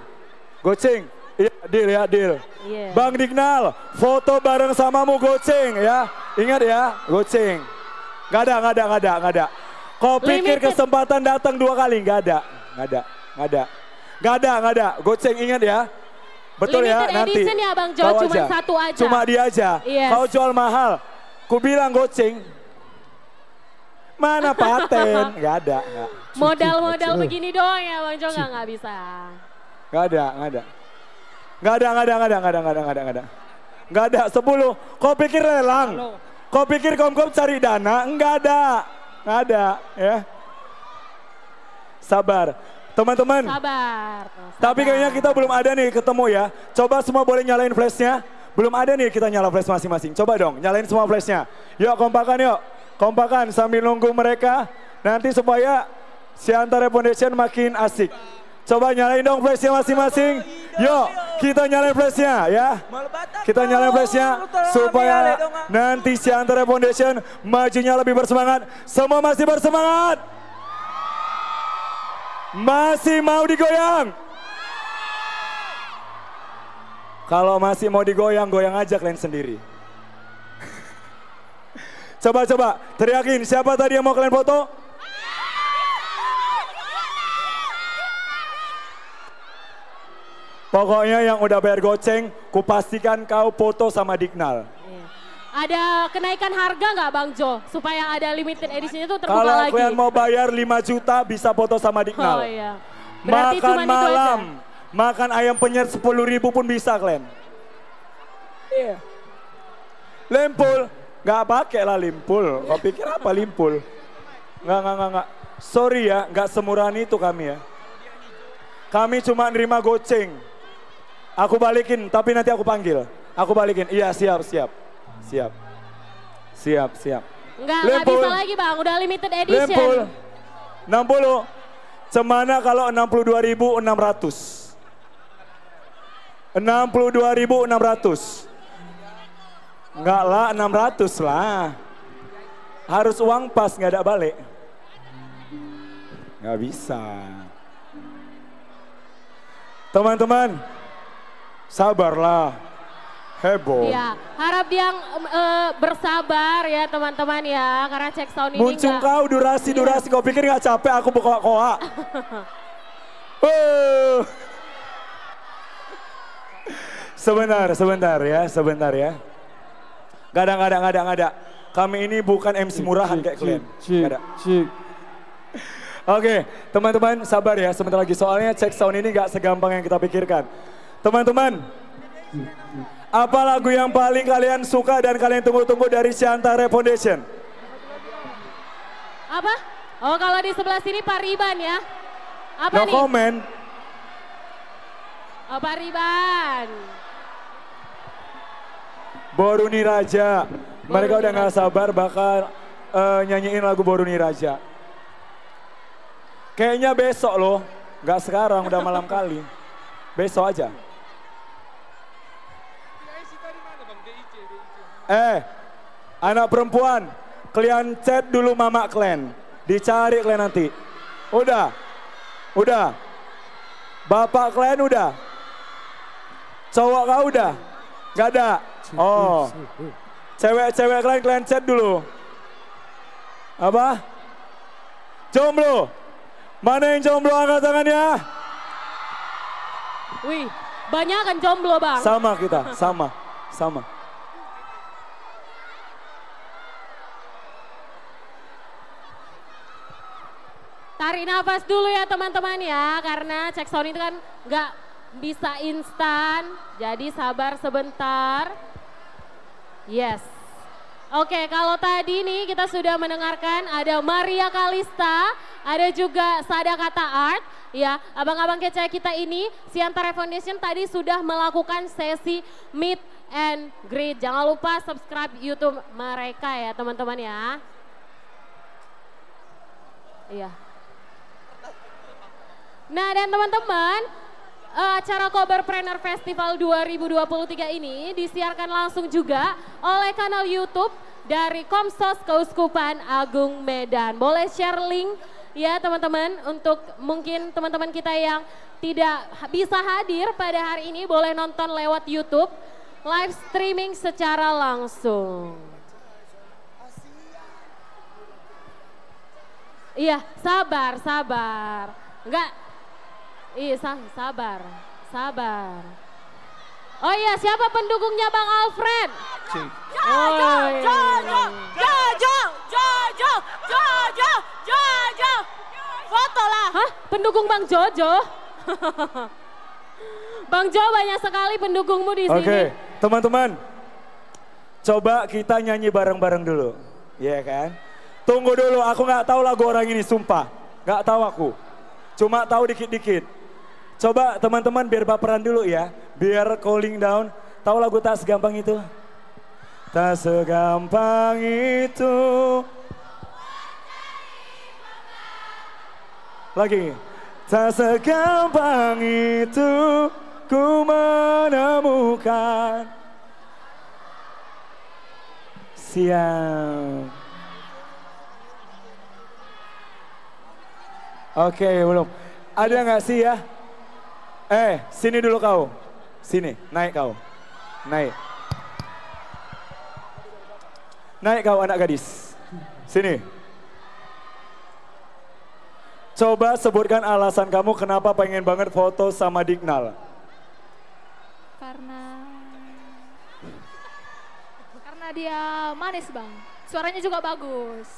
Goceng. Iya, deal ya, deal. Iya. Bang Dignal, foto bareng samamu goceng ya. Ingat ya, goceng. Gak ada, gak ada, gak ada, gak ada. Kau pikir Limited. kesempatan datang dua kali? Gak ada, gak ada, gak ada. Gak ada, gak ada. Goceng ingat ya. Betul ya, Limited nanti. edition ya, Bang Jo, Kau cuma satu aja. Cuma dia aja. Yes. Kau jual mahal. Ku bilang goceng. Mana paten? Gak ada, gak. Modal-modal begini doang ya Bang Jo nggak nggak bisa. Gak ada, gak ada. Gak ada, gak ada, gak ada, gak ada, gak ada, gak ada, gak ada. Gak ada, sepuluh. Kau pikir lelang? Kau pikir kom-kom cari dana? Enggak ada. Gak ada, ya. Sabar. Teman-teman, Sabar. tapi kayaknya kita belum ada nih ketemu ya. Coba semua boleh nyalain flashnya. Belum ada nih kita nyala flash masing-masing. Coba dong, nyalain semua flashnya. Yuk kompakan yuk. Kompakan sambil nunggu mereka. Nanti supaya Siantara Foundation makin asik. Coba nyalain dong flashnya masing-masing. Yuk, kita nyalain flashnya ya. Kita nyalain flashnya supaya nanti Siantara Foundation majunya lebih bersemangat. Semua masih bersemangat. Masih mau digoyang. Kalau masih mau digoyang, goyang aja kalian sendiri. Coba-coba, teriakin siapa tadi yang mau kalian foto? Pokoknya yang udah bayar goceng, kupastikan kau foto sama Dignal. Ada kenaikan harga nggak Bang Jo? Supaya ada limited edition itu terbuka Kalau lagi. kalian mau bayar 5 juta bisa foto sama Oh Dignal. iya. Berarti makan malam, aja. makan ayam penyet 10 ribu pun bisa kalian. Iya. Limpul, nggak pakai lah limpul. Kau pikir apa limpul? Nggak, nggak, nggak, nggak. Sorry ya, nggak semurah itu kami ya. Kami cuma nerima goceng. Aku balikin, tapi nanti aku panggil. Aku balikin. Iya, siap, siap. Siap. Siap, siap. Nggak, nggak Limpul. bisa lagi Bang, udah limited edition. Lempul 60. Cemana kalau 62.600. 62.600. Enggak lah 600 lah. Harus uang pas nggak ada balik. Nggak bisa. Teman-teman, sabarlah. Heboh. Iya, harap yang eh, bersabar ya teman-teman ya, karena cek sound ini Muncul nggak- kau durasi durasi kau pikir nggak capek aku buka koa. Uh. Sebentar, sebentar ya, sebentar ya. Gak ada, gak ada, gak ada, gak ada. Kami ini bukan MC murahan kayak kalian. Gak ada. Oke, teman-teman sabar ya sebentar lagi. Soalnya cek sound ini gak segampang yang kita pikirkan. Teman-teman, apa lagu yang paling kalian suka dan kalian tunggu-tunggu dari Siantara Foundation? Apa? Oh kalau di sebelah sini Pak Riban ya. Apa No nih? comment. Oh Pak Riban. Boruni Raja. Mereka udah gak sabar bakal eh, nyanyiin lagu Boruni Raja. Kayaknya besok loh, gak sekarang udah malam kali. Besok aja. Eh, anak perempuan, kalian chat dulu mama kalian. Dicari kalian nanti. Udah, udah. Bapak kalian udah. Cowok kau udah. Gak ada. Oh. Cewek-cewek kalian kalian chat dulu. Apa? Jomblo. Mana yang jomblo angkat tangannya? Wih, banyak kan jomblo bang. Sama kita, sama, sama. Tarik nafas dulu ya teman-teman ya, karena cek sound itu kan nggak bisa instan, jadi sabar sebentar. Yes. Oke, kalau tadi nih kita sudah mendengarkan ada Maria Kalista, ada juga Sada Kata Art, ya abang-abang kece kita ini, Siantara Foundation tadi sudah melakukan sesi meet and greet. Jangan lupa subscribe YouTube mereka ya teman-teman ya. Iya. Nah dan teman-teman, eh, acara Koberpreneur Festival 2023 ini disiarkan langsung juga oleh kanal YouTube dari Komsos Keuskupan Agung Medan. Boleh share link ya teman-teman untuk mungkin teman-teman kita yang tidak bisa hadir pada hari ini boleh nonton lewat YouTube live streaming secara langsung. Iya, sabar, sabar. Enggak. Iya, sa- sabar. Sabar. Oh iya, siapa pendukungnya Bang Alfred? Jojo, Jojo, Jojo, Jojo, Jojo, Jojo. Foto lah. Hah? Pendukung Bang Jojo? Bang Jo banyak sekali pendukungmu di Oke, sini. teman-teman. Coba kita nyanyi bareng-bareng dulu. Iya kan? Tunggu dulu, aku nggak tahu lagu orang ini, sumpah. Nggak tahu aku. Cuma tahu dikit-dikit. Coba teman-teman biar baperan dulu ya. Biar calling down. Tahu lagu tak segampang itu? Tak segampang itu. Lagi. Tak segampang itu ku menemukan. Siap. Oke, belum. Ada nggak sih ya? Eh, sini dulu kau. Sini, naik kau. Naik. Naik kau anak gadis. Sini. Coba sebutkan alasan kamu kenapa pengen banget foto sama Dignal. Karena karena dia manis bang, suaranya juga bagus.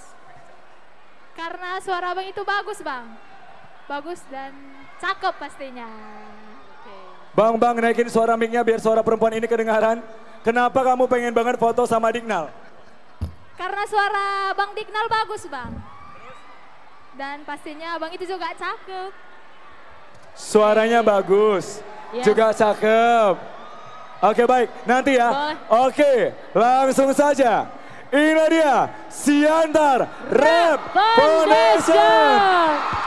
Karena suara abang itu bagus bang, bagus dan cakep pastinya. Bang, bang, naikin suara mic-nya biar suara perempuan ini kedengaran. Kenapa kamu pengen banget foto sama Dignal? Karena suara bang Dignal bagus bang, dan pastinya abang itu juga cakep. Suaranya bagus, Ya. juga cakep. Oke baik, nanti ya. Boleh. Oke, langsung saja. Ini dia, Siantar Rap Foundation. Sapele,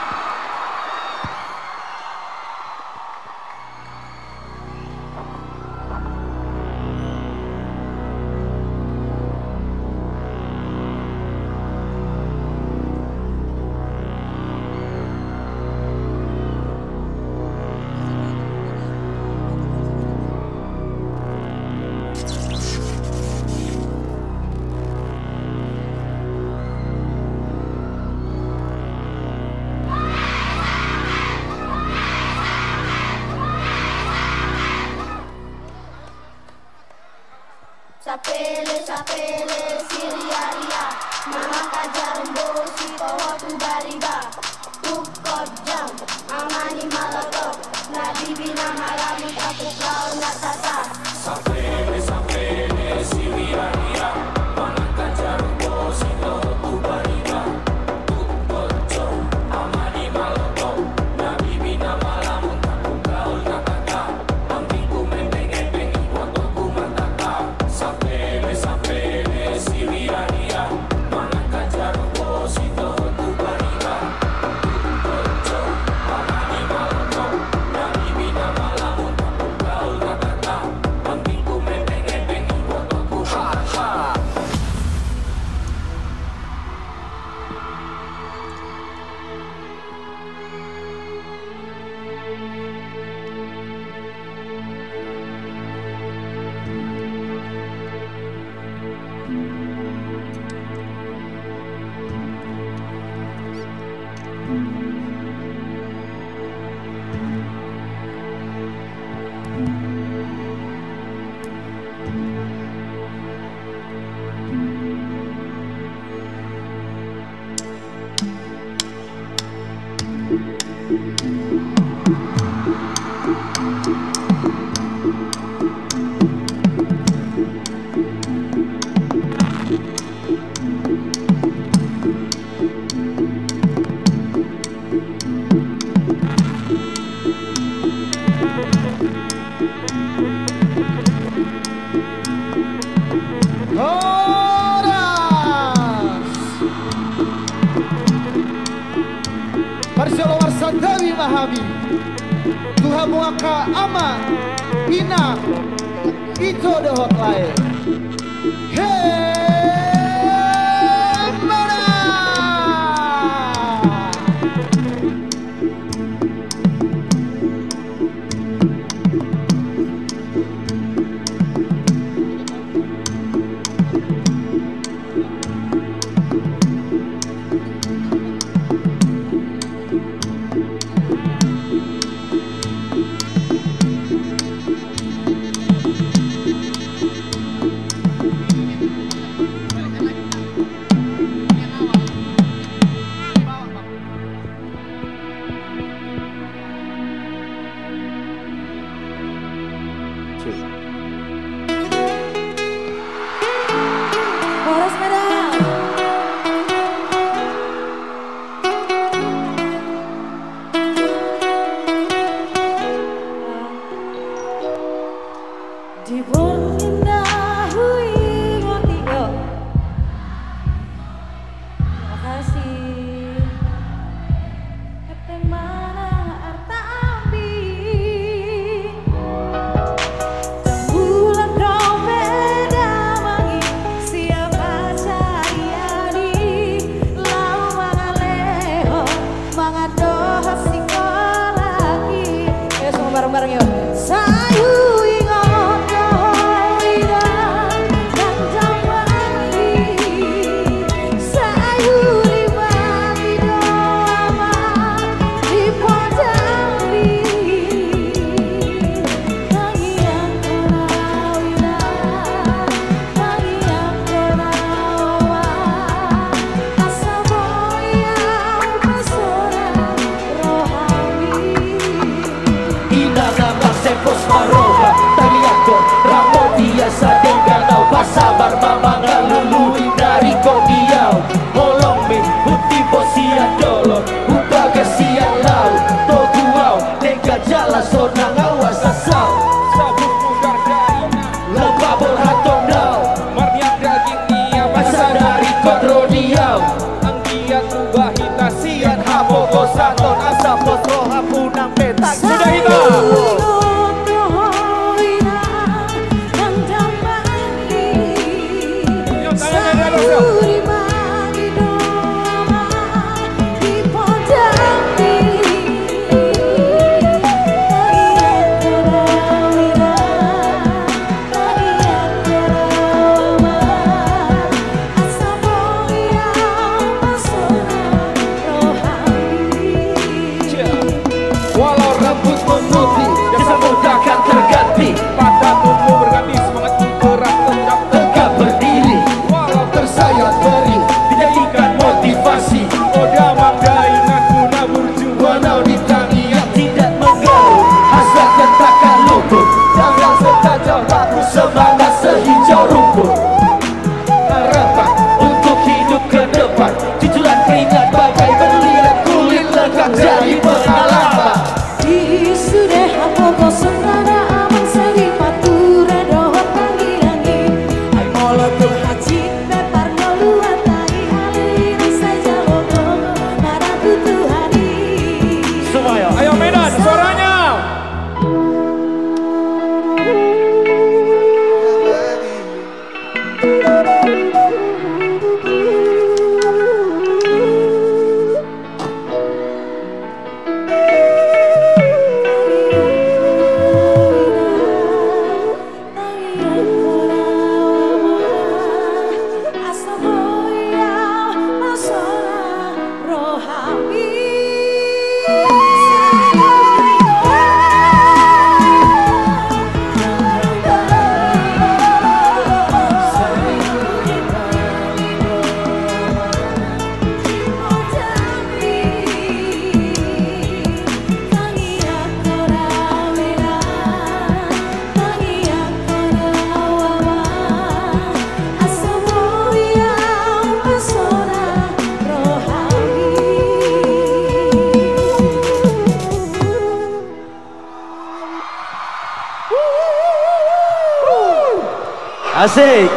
Asik.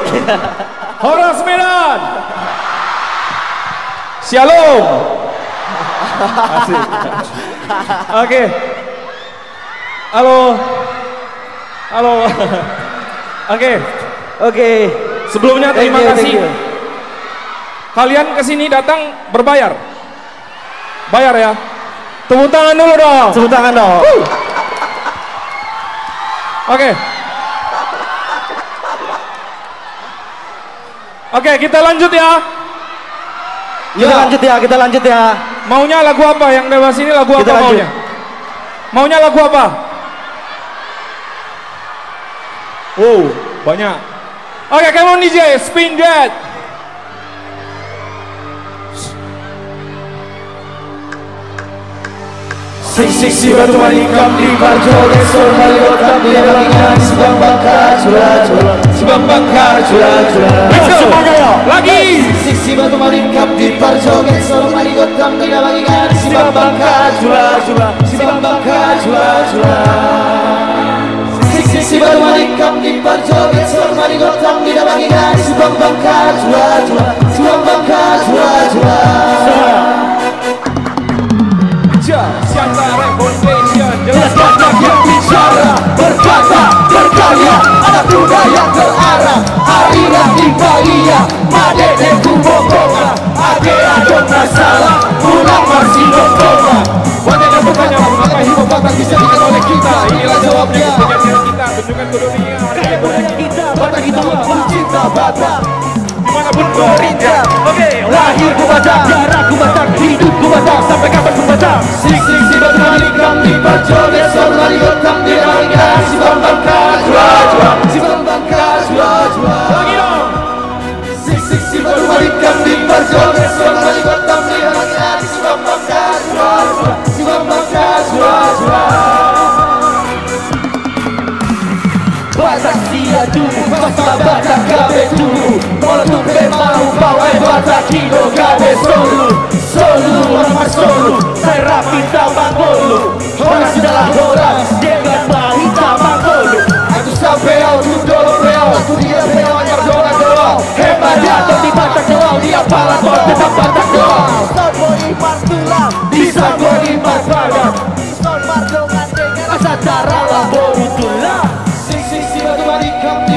Horas Medan. Shalom. Asik. Oke. Halo. Halo. Oke. Oke. Sebelumnya Thank terima you, kasih. thank you. Kalian ke sini datang berbayar. Bayar ya. Tepuk tangan dulu dong. Tepuk tangan dong. Oke Oke, kita lanjut ya. Kita lanjut ya, kita lanjut ya. Maunya lagu apa? Yang dewas ini lagu Kita apa lanjut. maunya? Maunya lagu apa? Wow, banyak. Oke, come on DJ, spin that. Sik sik si batu manikam di parjo Gesor maliotam di dalamnya Si bambang cura cura Si bambang cura cura Semuanya ya, lagi Sik si batu manikam di parjo Gesor maliotam di dalamnya Si bambang cura cura Si bambang cura cura Sik sik si batu manikam di parjo Gesor maliotam di dalamnya Si bambang cura cura Si bambang cura cura Siapa Foundation Jelaskan bicara Berkata, berkarya. Terarah Arina di Balia Madede masalah Pulang Banyak yang bertanya mengapa hip hop oleh kita? Inilah jawabnya. Kita tunjukkan ke dunia. Kita itu cinta Di mana pun Oke Lahir ku Batak Darah ku Hidup ku Batak Sampai kapan ku Batak Sik sik si batu malikam di Parjo Besor lari otak di Rangga Si bambang kajua jua Si bambang kajua jua Lagi dong. Sik sik si batu malikam di Parjo Besor lari otak di Rangga Si bambang kajua jua Si bambang kajua jua Batak sia dulu Basta batak gabe dulu. Kalau tu be mau bawa batak kilo gabe solu Solu orang solu Saya rapi tambang bolu Orang sudahlah orang Dengan bahi tambang bolu Aku sampai au tu dolo peau Aku dia peau anyar dola doa Hebat datang di batak doa Dia palat bol tetap batak doa Sambo imar tulang Di sambo imar badak Son marco dengan Asa tarawa boru tulang Sik sik si batu malikam di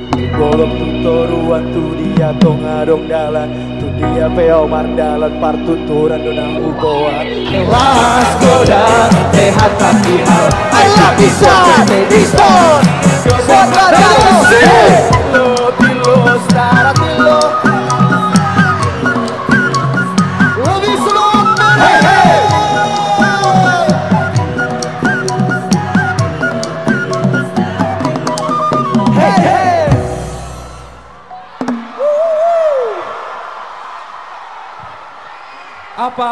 Golok tutoruan tu dia tong adong dalan. Tu dia peo mardalan partuturan dona uboan Kelas goda sehat tapi hal Ayo bisa Suara Tilo Tilo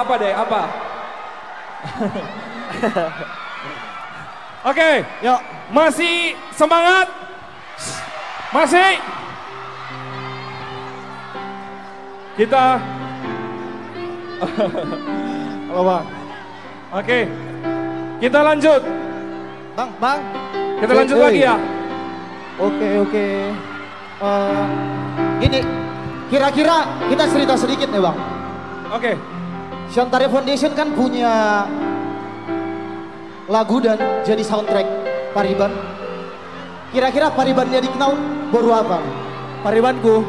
Apa deh, apa? Oke, yuk. Masih semangat? Masih? Kita Halo bang Oke Kita lanjut. Bang, bang. Kita lanjut lagi ya. Oke oke. Eh, Gini. Kira-kira kita cerita sedikit nih bang. Oke Shantare Foundation kan punya lagu dan jadi soundtrack Pariban. Kira-kira Paribannya dikenal baru apa? Paribanku.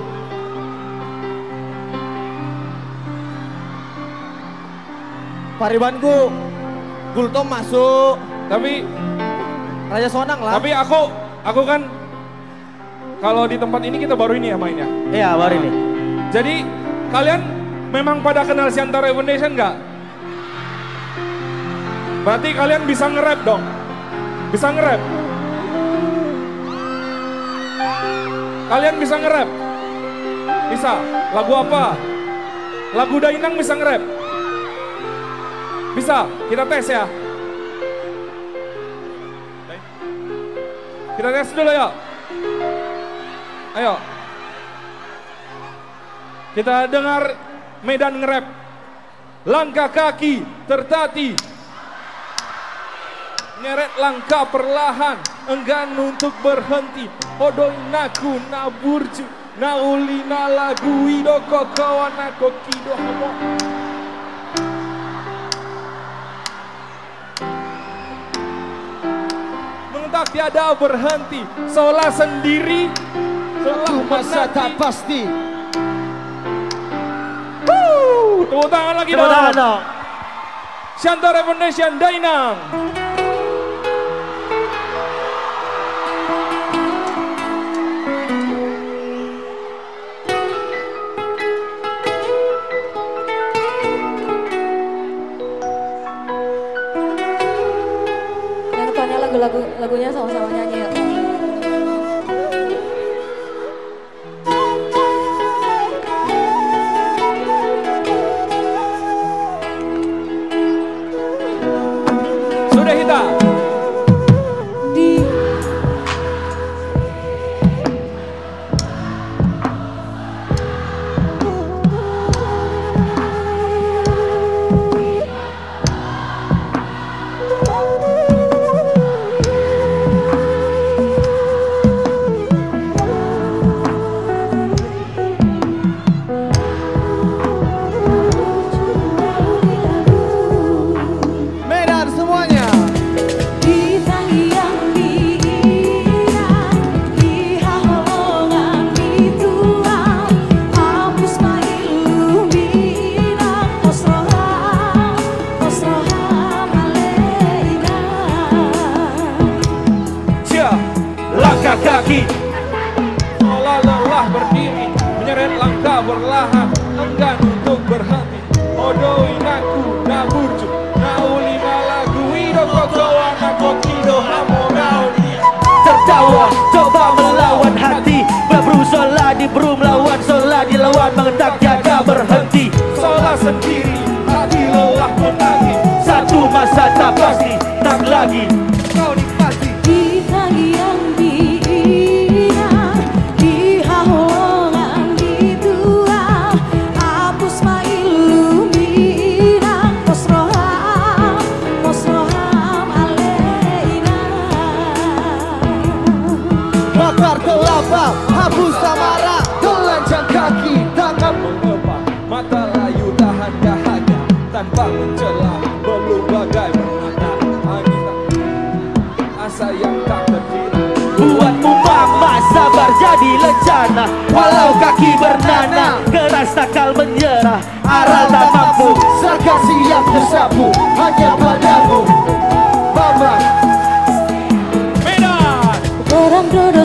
Paribanku. Gultom masuk. Tapi Raja Sonang lah. Tapi aku aku kan kalau di tempat ini kita baru ini ya mainnya. Iya, baru ini. Jadi kalian memang pada kenal Siantara Foundation nggak? Berarti kalian bisa nge-rap dong. Bisa nge-rap. Kalian bisa nge-rap? Bisa. Lagu apa? Lagu Dainang bisa nge-rap? Bisa. Kita tes ya. Kita tes dulu ya. Ayo. Kita dengar Medan nge-rap. Langkah kaki tertati. Ngeret langkah perlahan, enggan untuk berhenti. Odoi naku na burju, na uli na lagu idoko kawan aku kido hamo. Mengentak tiada berhenti, seolah sendiri, seolah masa tak pasti. Wuh, Tepuk tangan lagi Tepuk dong. tangan dong. Shantara Foundation Dainang. Yang ketuanya lagu-lagu lagunya sama-sama sendiri Hati lelah menangi satu masa tak pasti tak lagi sana Walau kaki bernanah Keras takal menyerah Aral tak mampu Serga siap tersapu Hanya padamu. Mama. Orang dodo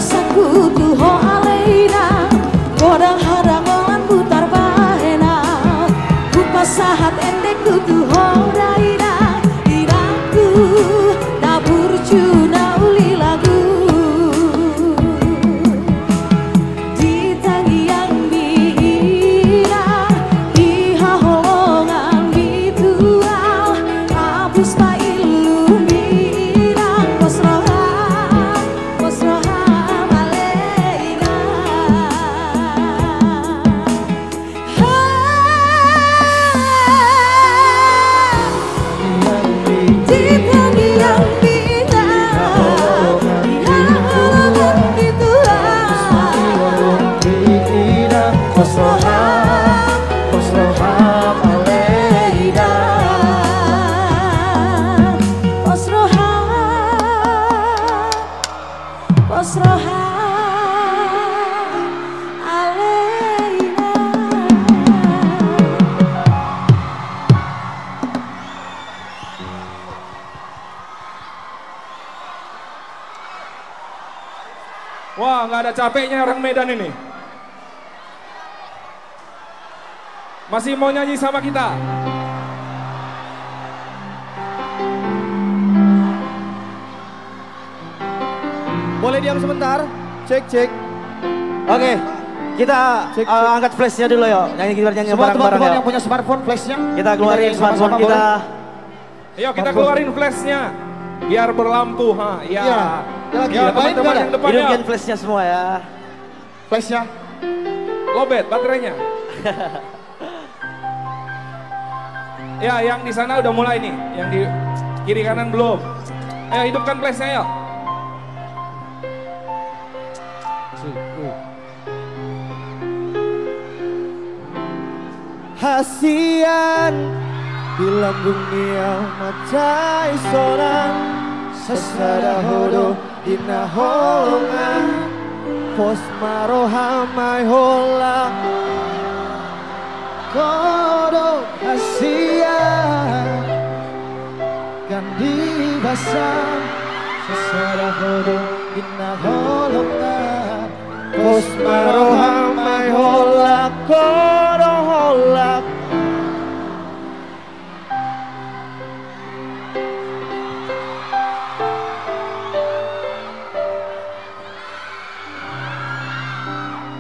capeknya orang Medan ini. Masih mau nyanyi sama kita? Boleh diam sebentar? Cek cek. Oke, kita uh, angkat flashnya dulu yuk. Nyanyi kita nyanyi Semua teman-teman yuk. yang punya smartphone flashnya Kita keluarin nyanyi smartphone sama-sama, kita. Ayo kita keluarin flashnya biar berlampu, ha. Ya. Iya. Ya lagi, Ya, lain teman-teman yang ada? depannya. Hidupkan flashnya semua ya. Flashnya Lobet baterainya. ya, yang di sana udah mulai nih, yang di kiri kanan belum. Ayo hidupkan flashnya yuk. Hasian di lambung dia macai sorang Sesada hodo dina holongan Pos maro hamai hola. Kodo hasian Gandhi basam Sesada hodo dina holongan Pos maro hamai hola. Kodo hola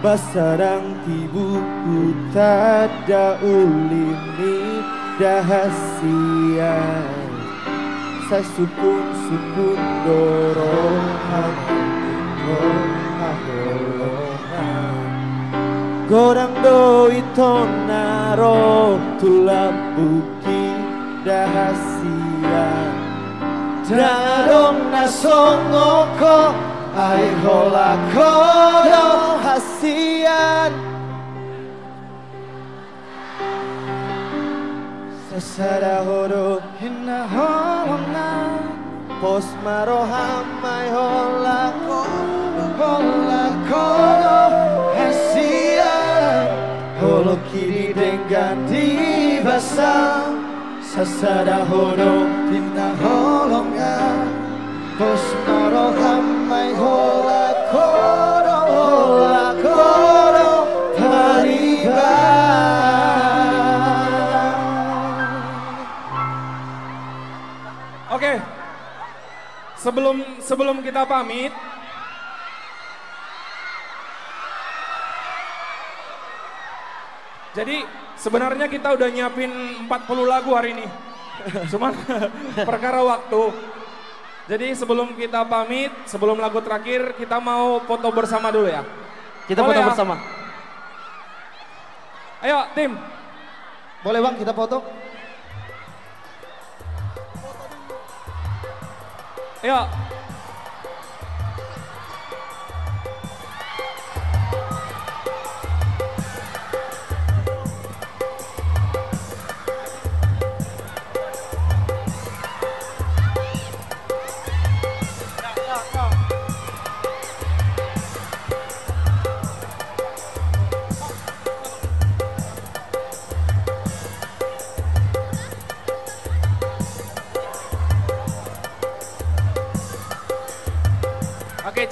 Basarang tibuku tada ulini dahasian Sa sukun-sukun dorohan Godang do ito naro tulap buki dahasian Darong nasongoko ay hola kodo hasian Sasara horo hina holonga Pos maro hamay hola kodo hola kodo hasian. Holo kiri dengan di basah Sasara horo hina holonga Pos maro Oke. Sebelum sebelum kita pamit, Jadi sebenarnya kita udah nyiapin 40 lagu hari ini. Cuman perkara waktu. Jadi sebelum kita pamit, sebelum lagu terakhir, kita mau foto bersama dulu ya. Kita Boleh foto ya? bersama. Ayo tim. Boleh bang kita foto? Ayo.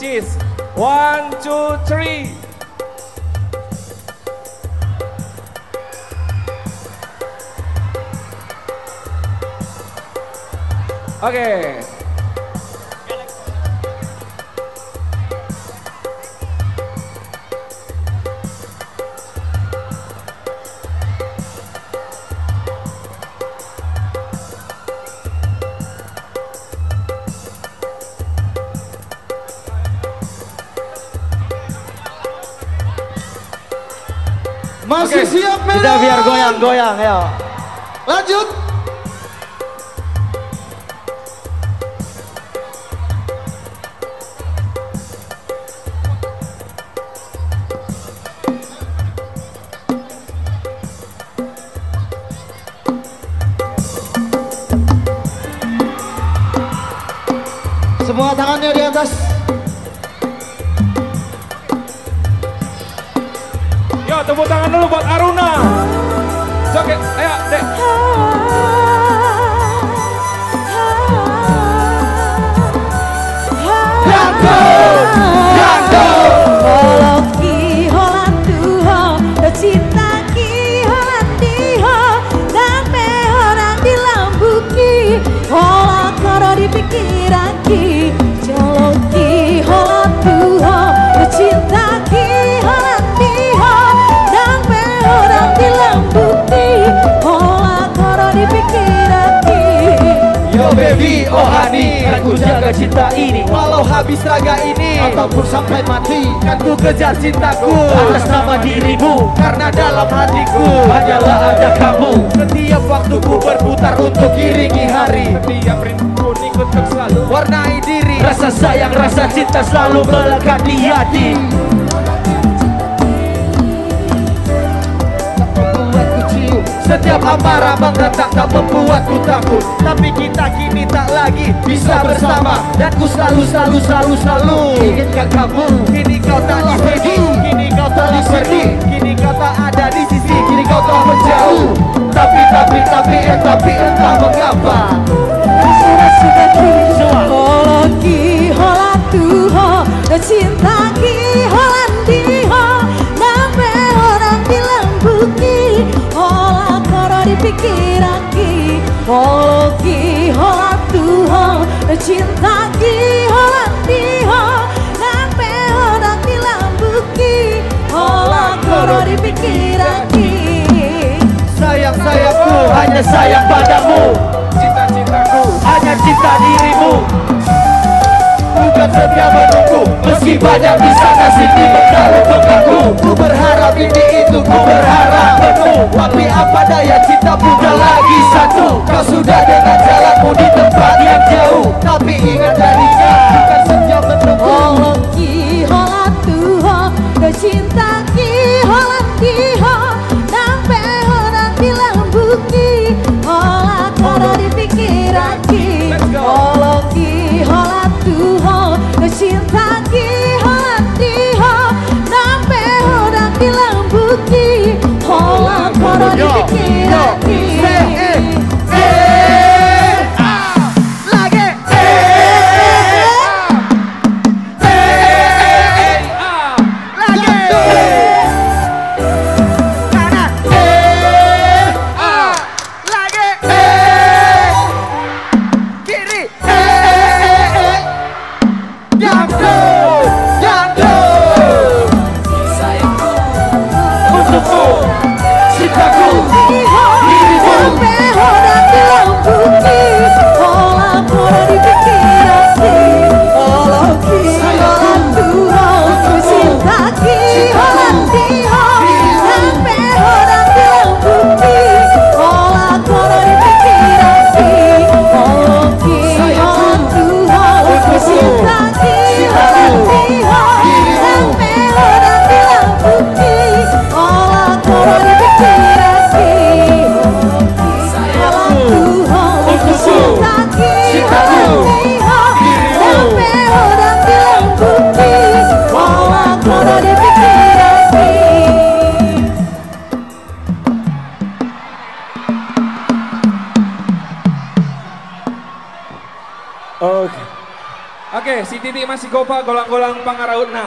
One, two, three. Oke. Masih Oke, siap Medan? Kita biar goyang-goyang ya. Lanjut. Tepuk tangan dulu buat Aruna. Joget, ayo, Dek. Jaga cinta ini. Walau habis raga ini. Ataupun sampai mati Kan ku kejar cintaku. Atas nama dirimu Karena dalam hatiku. Hanyalah ada kamu. Setiap waktu ku berputar untuk iringi hari. Setiap rindu ikut selalu. Warnai diri. Rasa sayang, rasa cinta selalu melekat di hati Setiap amarah menggetak tak membuatku takut. Tapi kita kini tak lagi bisa bersama. Dan ku selalu selalu selalu selalu. Inginkan kamu. Kini kau tak di sini Kini kau tak di sini Kini kau tak ada di sisi. Kini kau telah menjauh. Tapi tapi tapi eh tapi entah mengapa. Kalau ki holan tuho, cinta ki hola karo dipikiran ki. Ki holan tuho, cinta ki holan diho, nampe orang bilang buki, hola karo dipikiran ki. Sayang sayangku hanya sayang padamu Cinta-cintaku hanya cinta dirimu Bukan setia menunggu Meski banyak di sana sini bertaruh mengganggu Ku berharap ini itu ku berharap penuh. Tapi apa daya cinta bukan lagi satu? Kau sudah dengan jalanmu di tempat yang jauh. Tapi ingat darinya bukan Oke, si titik masih gopa golang-golang pangarautna.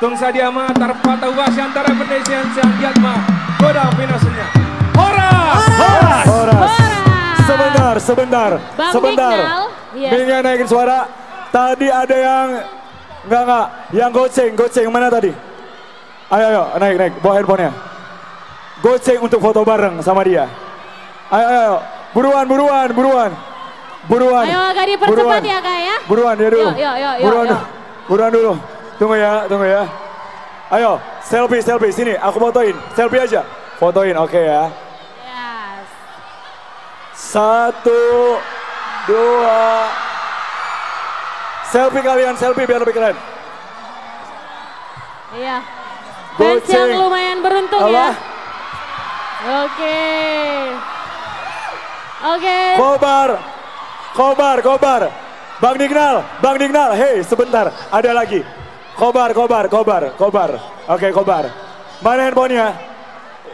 Tung sadiama tarpa tawa antara pendesian siang giatma. Godang pinasunya. Horas! Horas! Horas! Sebentar, sebentar, Bang sebentar. Bingnya naikin suara. Tadi ada yang enggak enggak, yang goceng, goceng mana tadi? Ayo ayo naik naik, bawa handphonenya. Goceng untuk foto bareng sama dia. Ayo ayo, ayo. buruan buruan buruan. Buruan. Ayo agak dipercepat buruan. ya kak ya. Buruan dia dulu. Buruan, buruan dulu. Tunggu ya, tunggu ya. Ayo, selfie, selfie. Sini, aku fotoin. Selfie aja. Fotoin, oke ya. Satu, dua. Selfie kalian, selfie biar lebih keren. Iya. Fans yang lumayan beruntung Apa? ya. Oke. Oke. Kobar, Kobar, Kobar. Bang Dignal, Bang Dignal. Hei, sebentar. Ada lagi. Kobar, Kobar, Kobar, Kobar. Oke, Kobar. Mana handphonenya?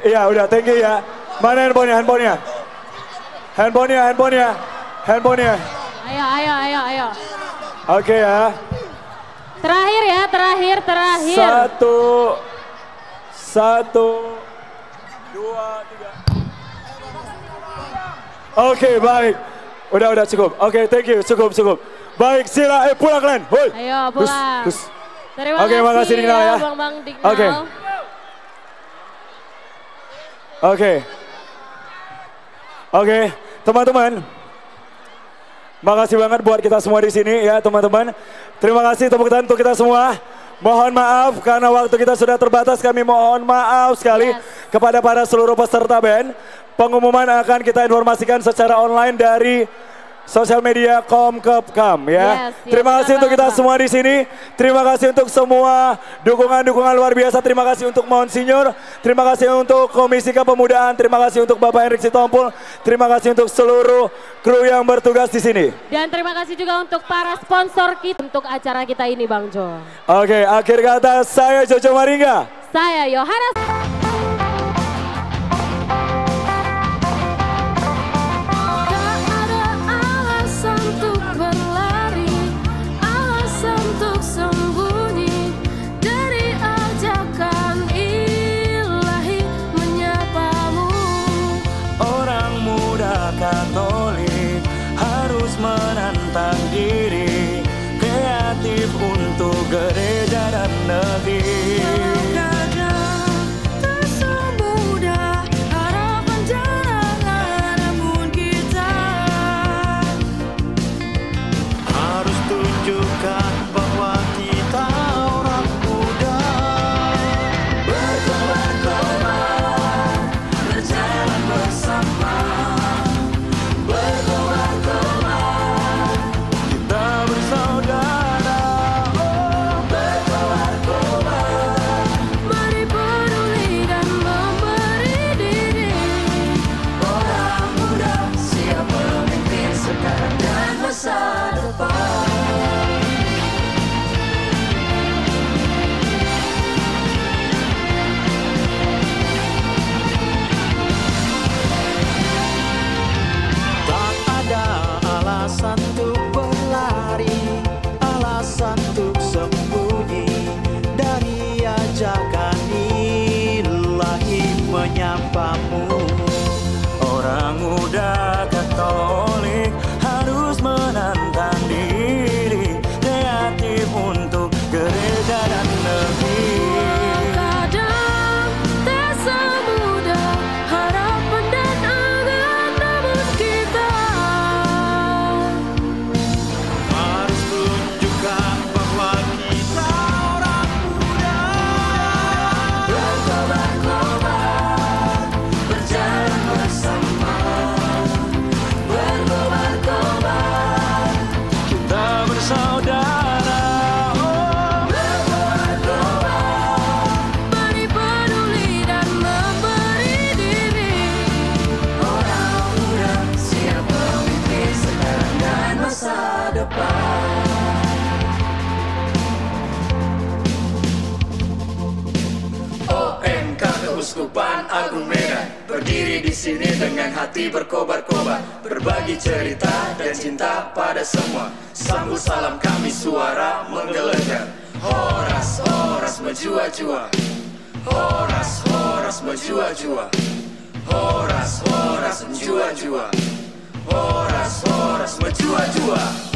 Iya, udah. Thank you ya. Mana handphonenya? Handphonenya? Handphonenya, handphonenya, handphonenya. Ayo, ayo, ayo, ayo. Oke ya. Terakhir ya, terakhir, terakhir. Satu, satu, dua, tiga. Oke, baik. Udah, udah cukup. Oke, thank you. Cukup, cukup. Baik, sila. Eh, pulang kalian. Woi. Ayo, pulang. hus. Terima Oke, kasih makasih Dignal ya. Bang Bang Dignal. Oke. Oke. Oke, teman-teman. Makasih banget buat kita semua di sini ya, teman-teman. Terima kasih tepuk tangan untuk kita semua. Mohon maaf karena waktu kita sudah terbatas. Kami mohon maaf sekali kepada para seluruh peserta band. Pengumuman akan kita informasikan secara online dari sosial media Komkepkam ya. Yes, yes, Terima kasih untuk kita semua di sini. Terima kasih untuk semua dukungan-dukungan luar biasa. Terima kasih untuk Monsinyur. Terima kasih untuk Komisi Kepemudaan. Terima kasih untuk Bapak Henrik Sitompul. Terima kasih untuk seluruh kru yang bertugas di sini. Dan terima kasih juga untuk para sponsor kita untuk acara kita ini Bang Jo. Oke, akhir kata saya Jojo Maringga. Saya Yohanes. Dengan hati berkobar-kobar Berbagi cerita dan cinta pada semua. Sambut salam kami suara menggelegar Horas, horas menjua-jua. Horas, horas menjua-jua. Horas, horas menjua-jua. Horas, horas menjua-jua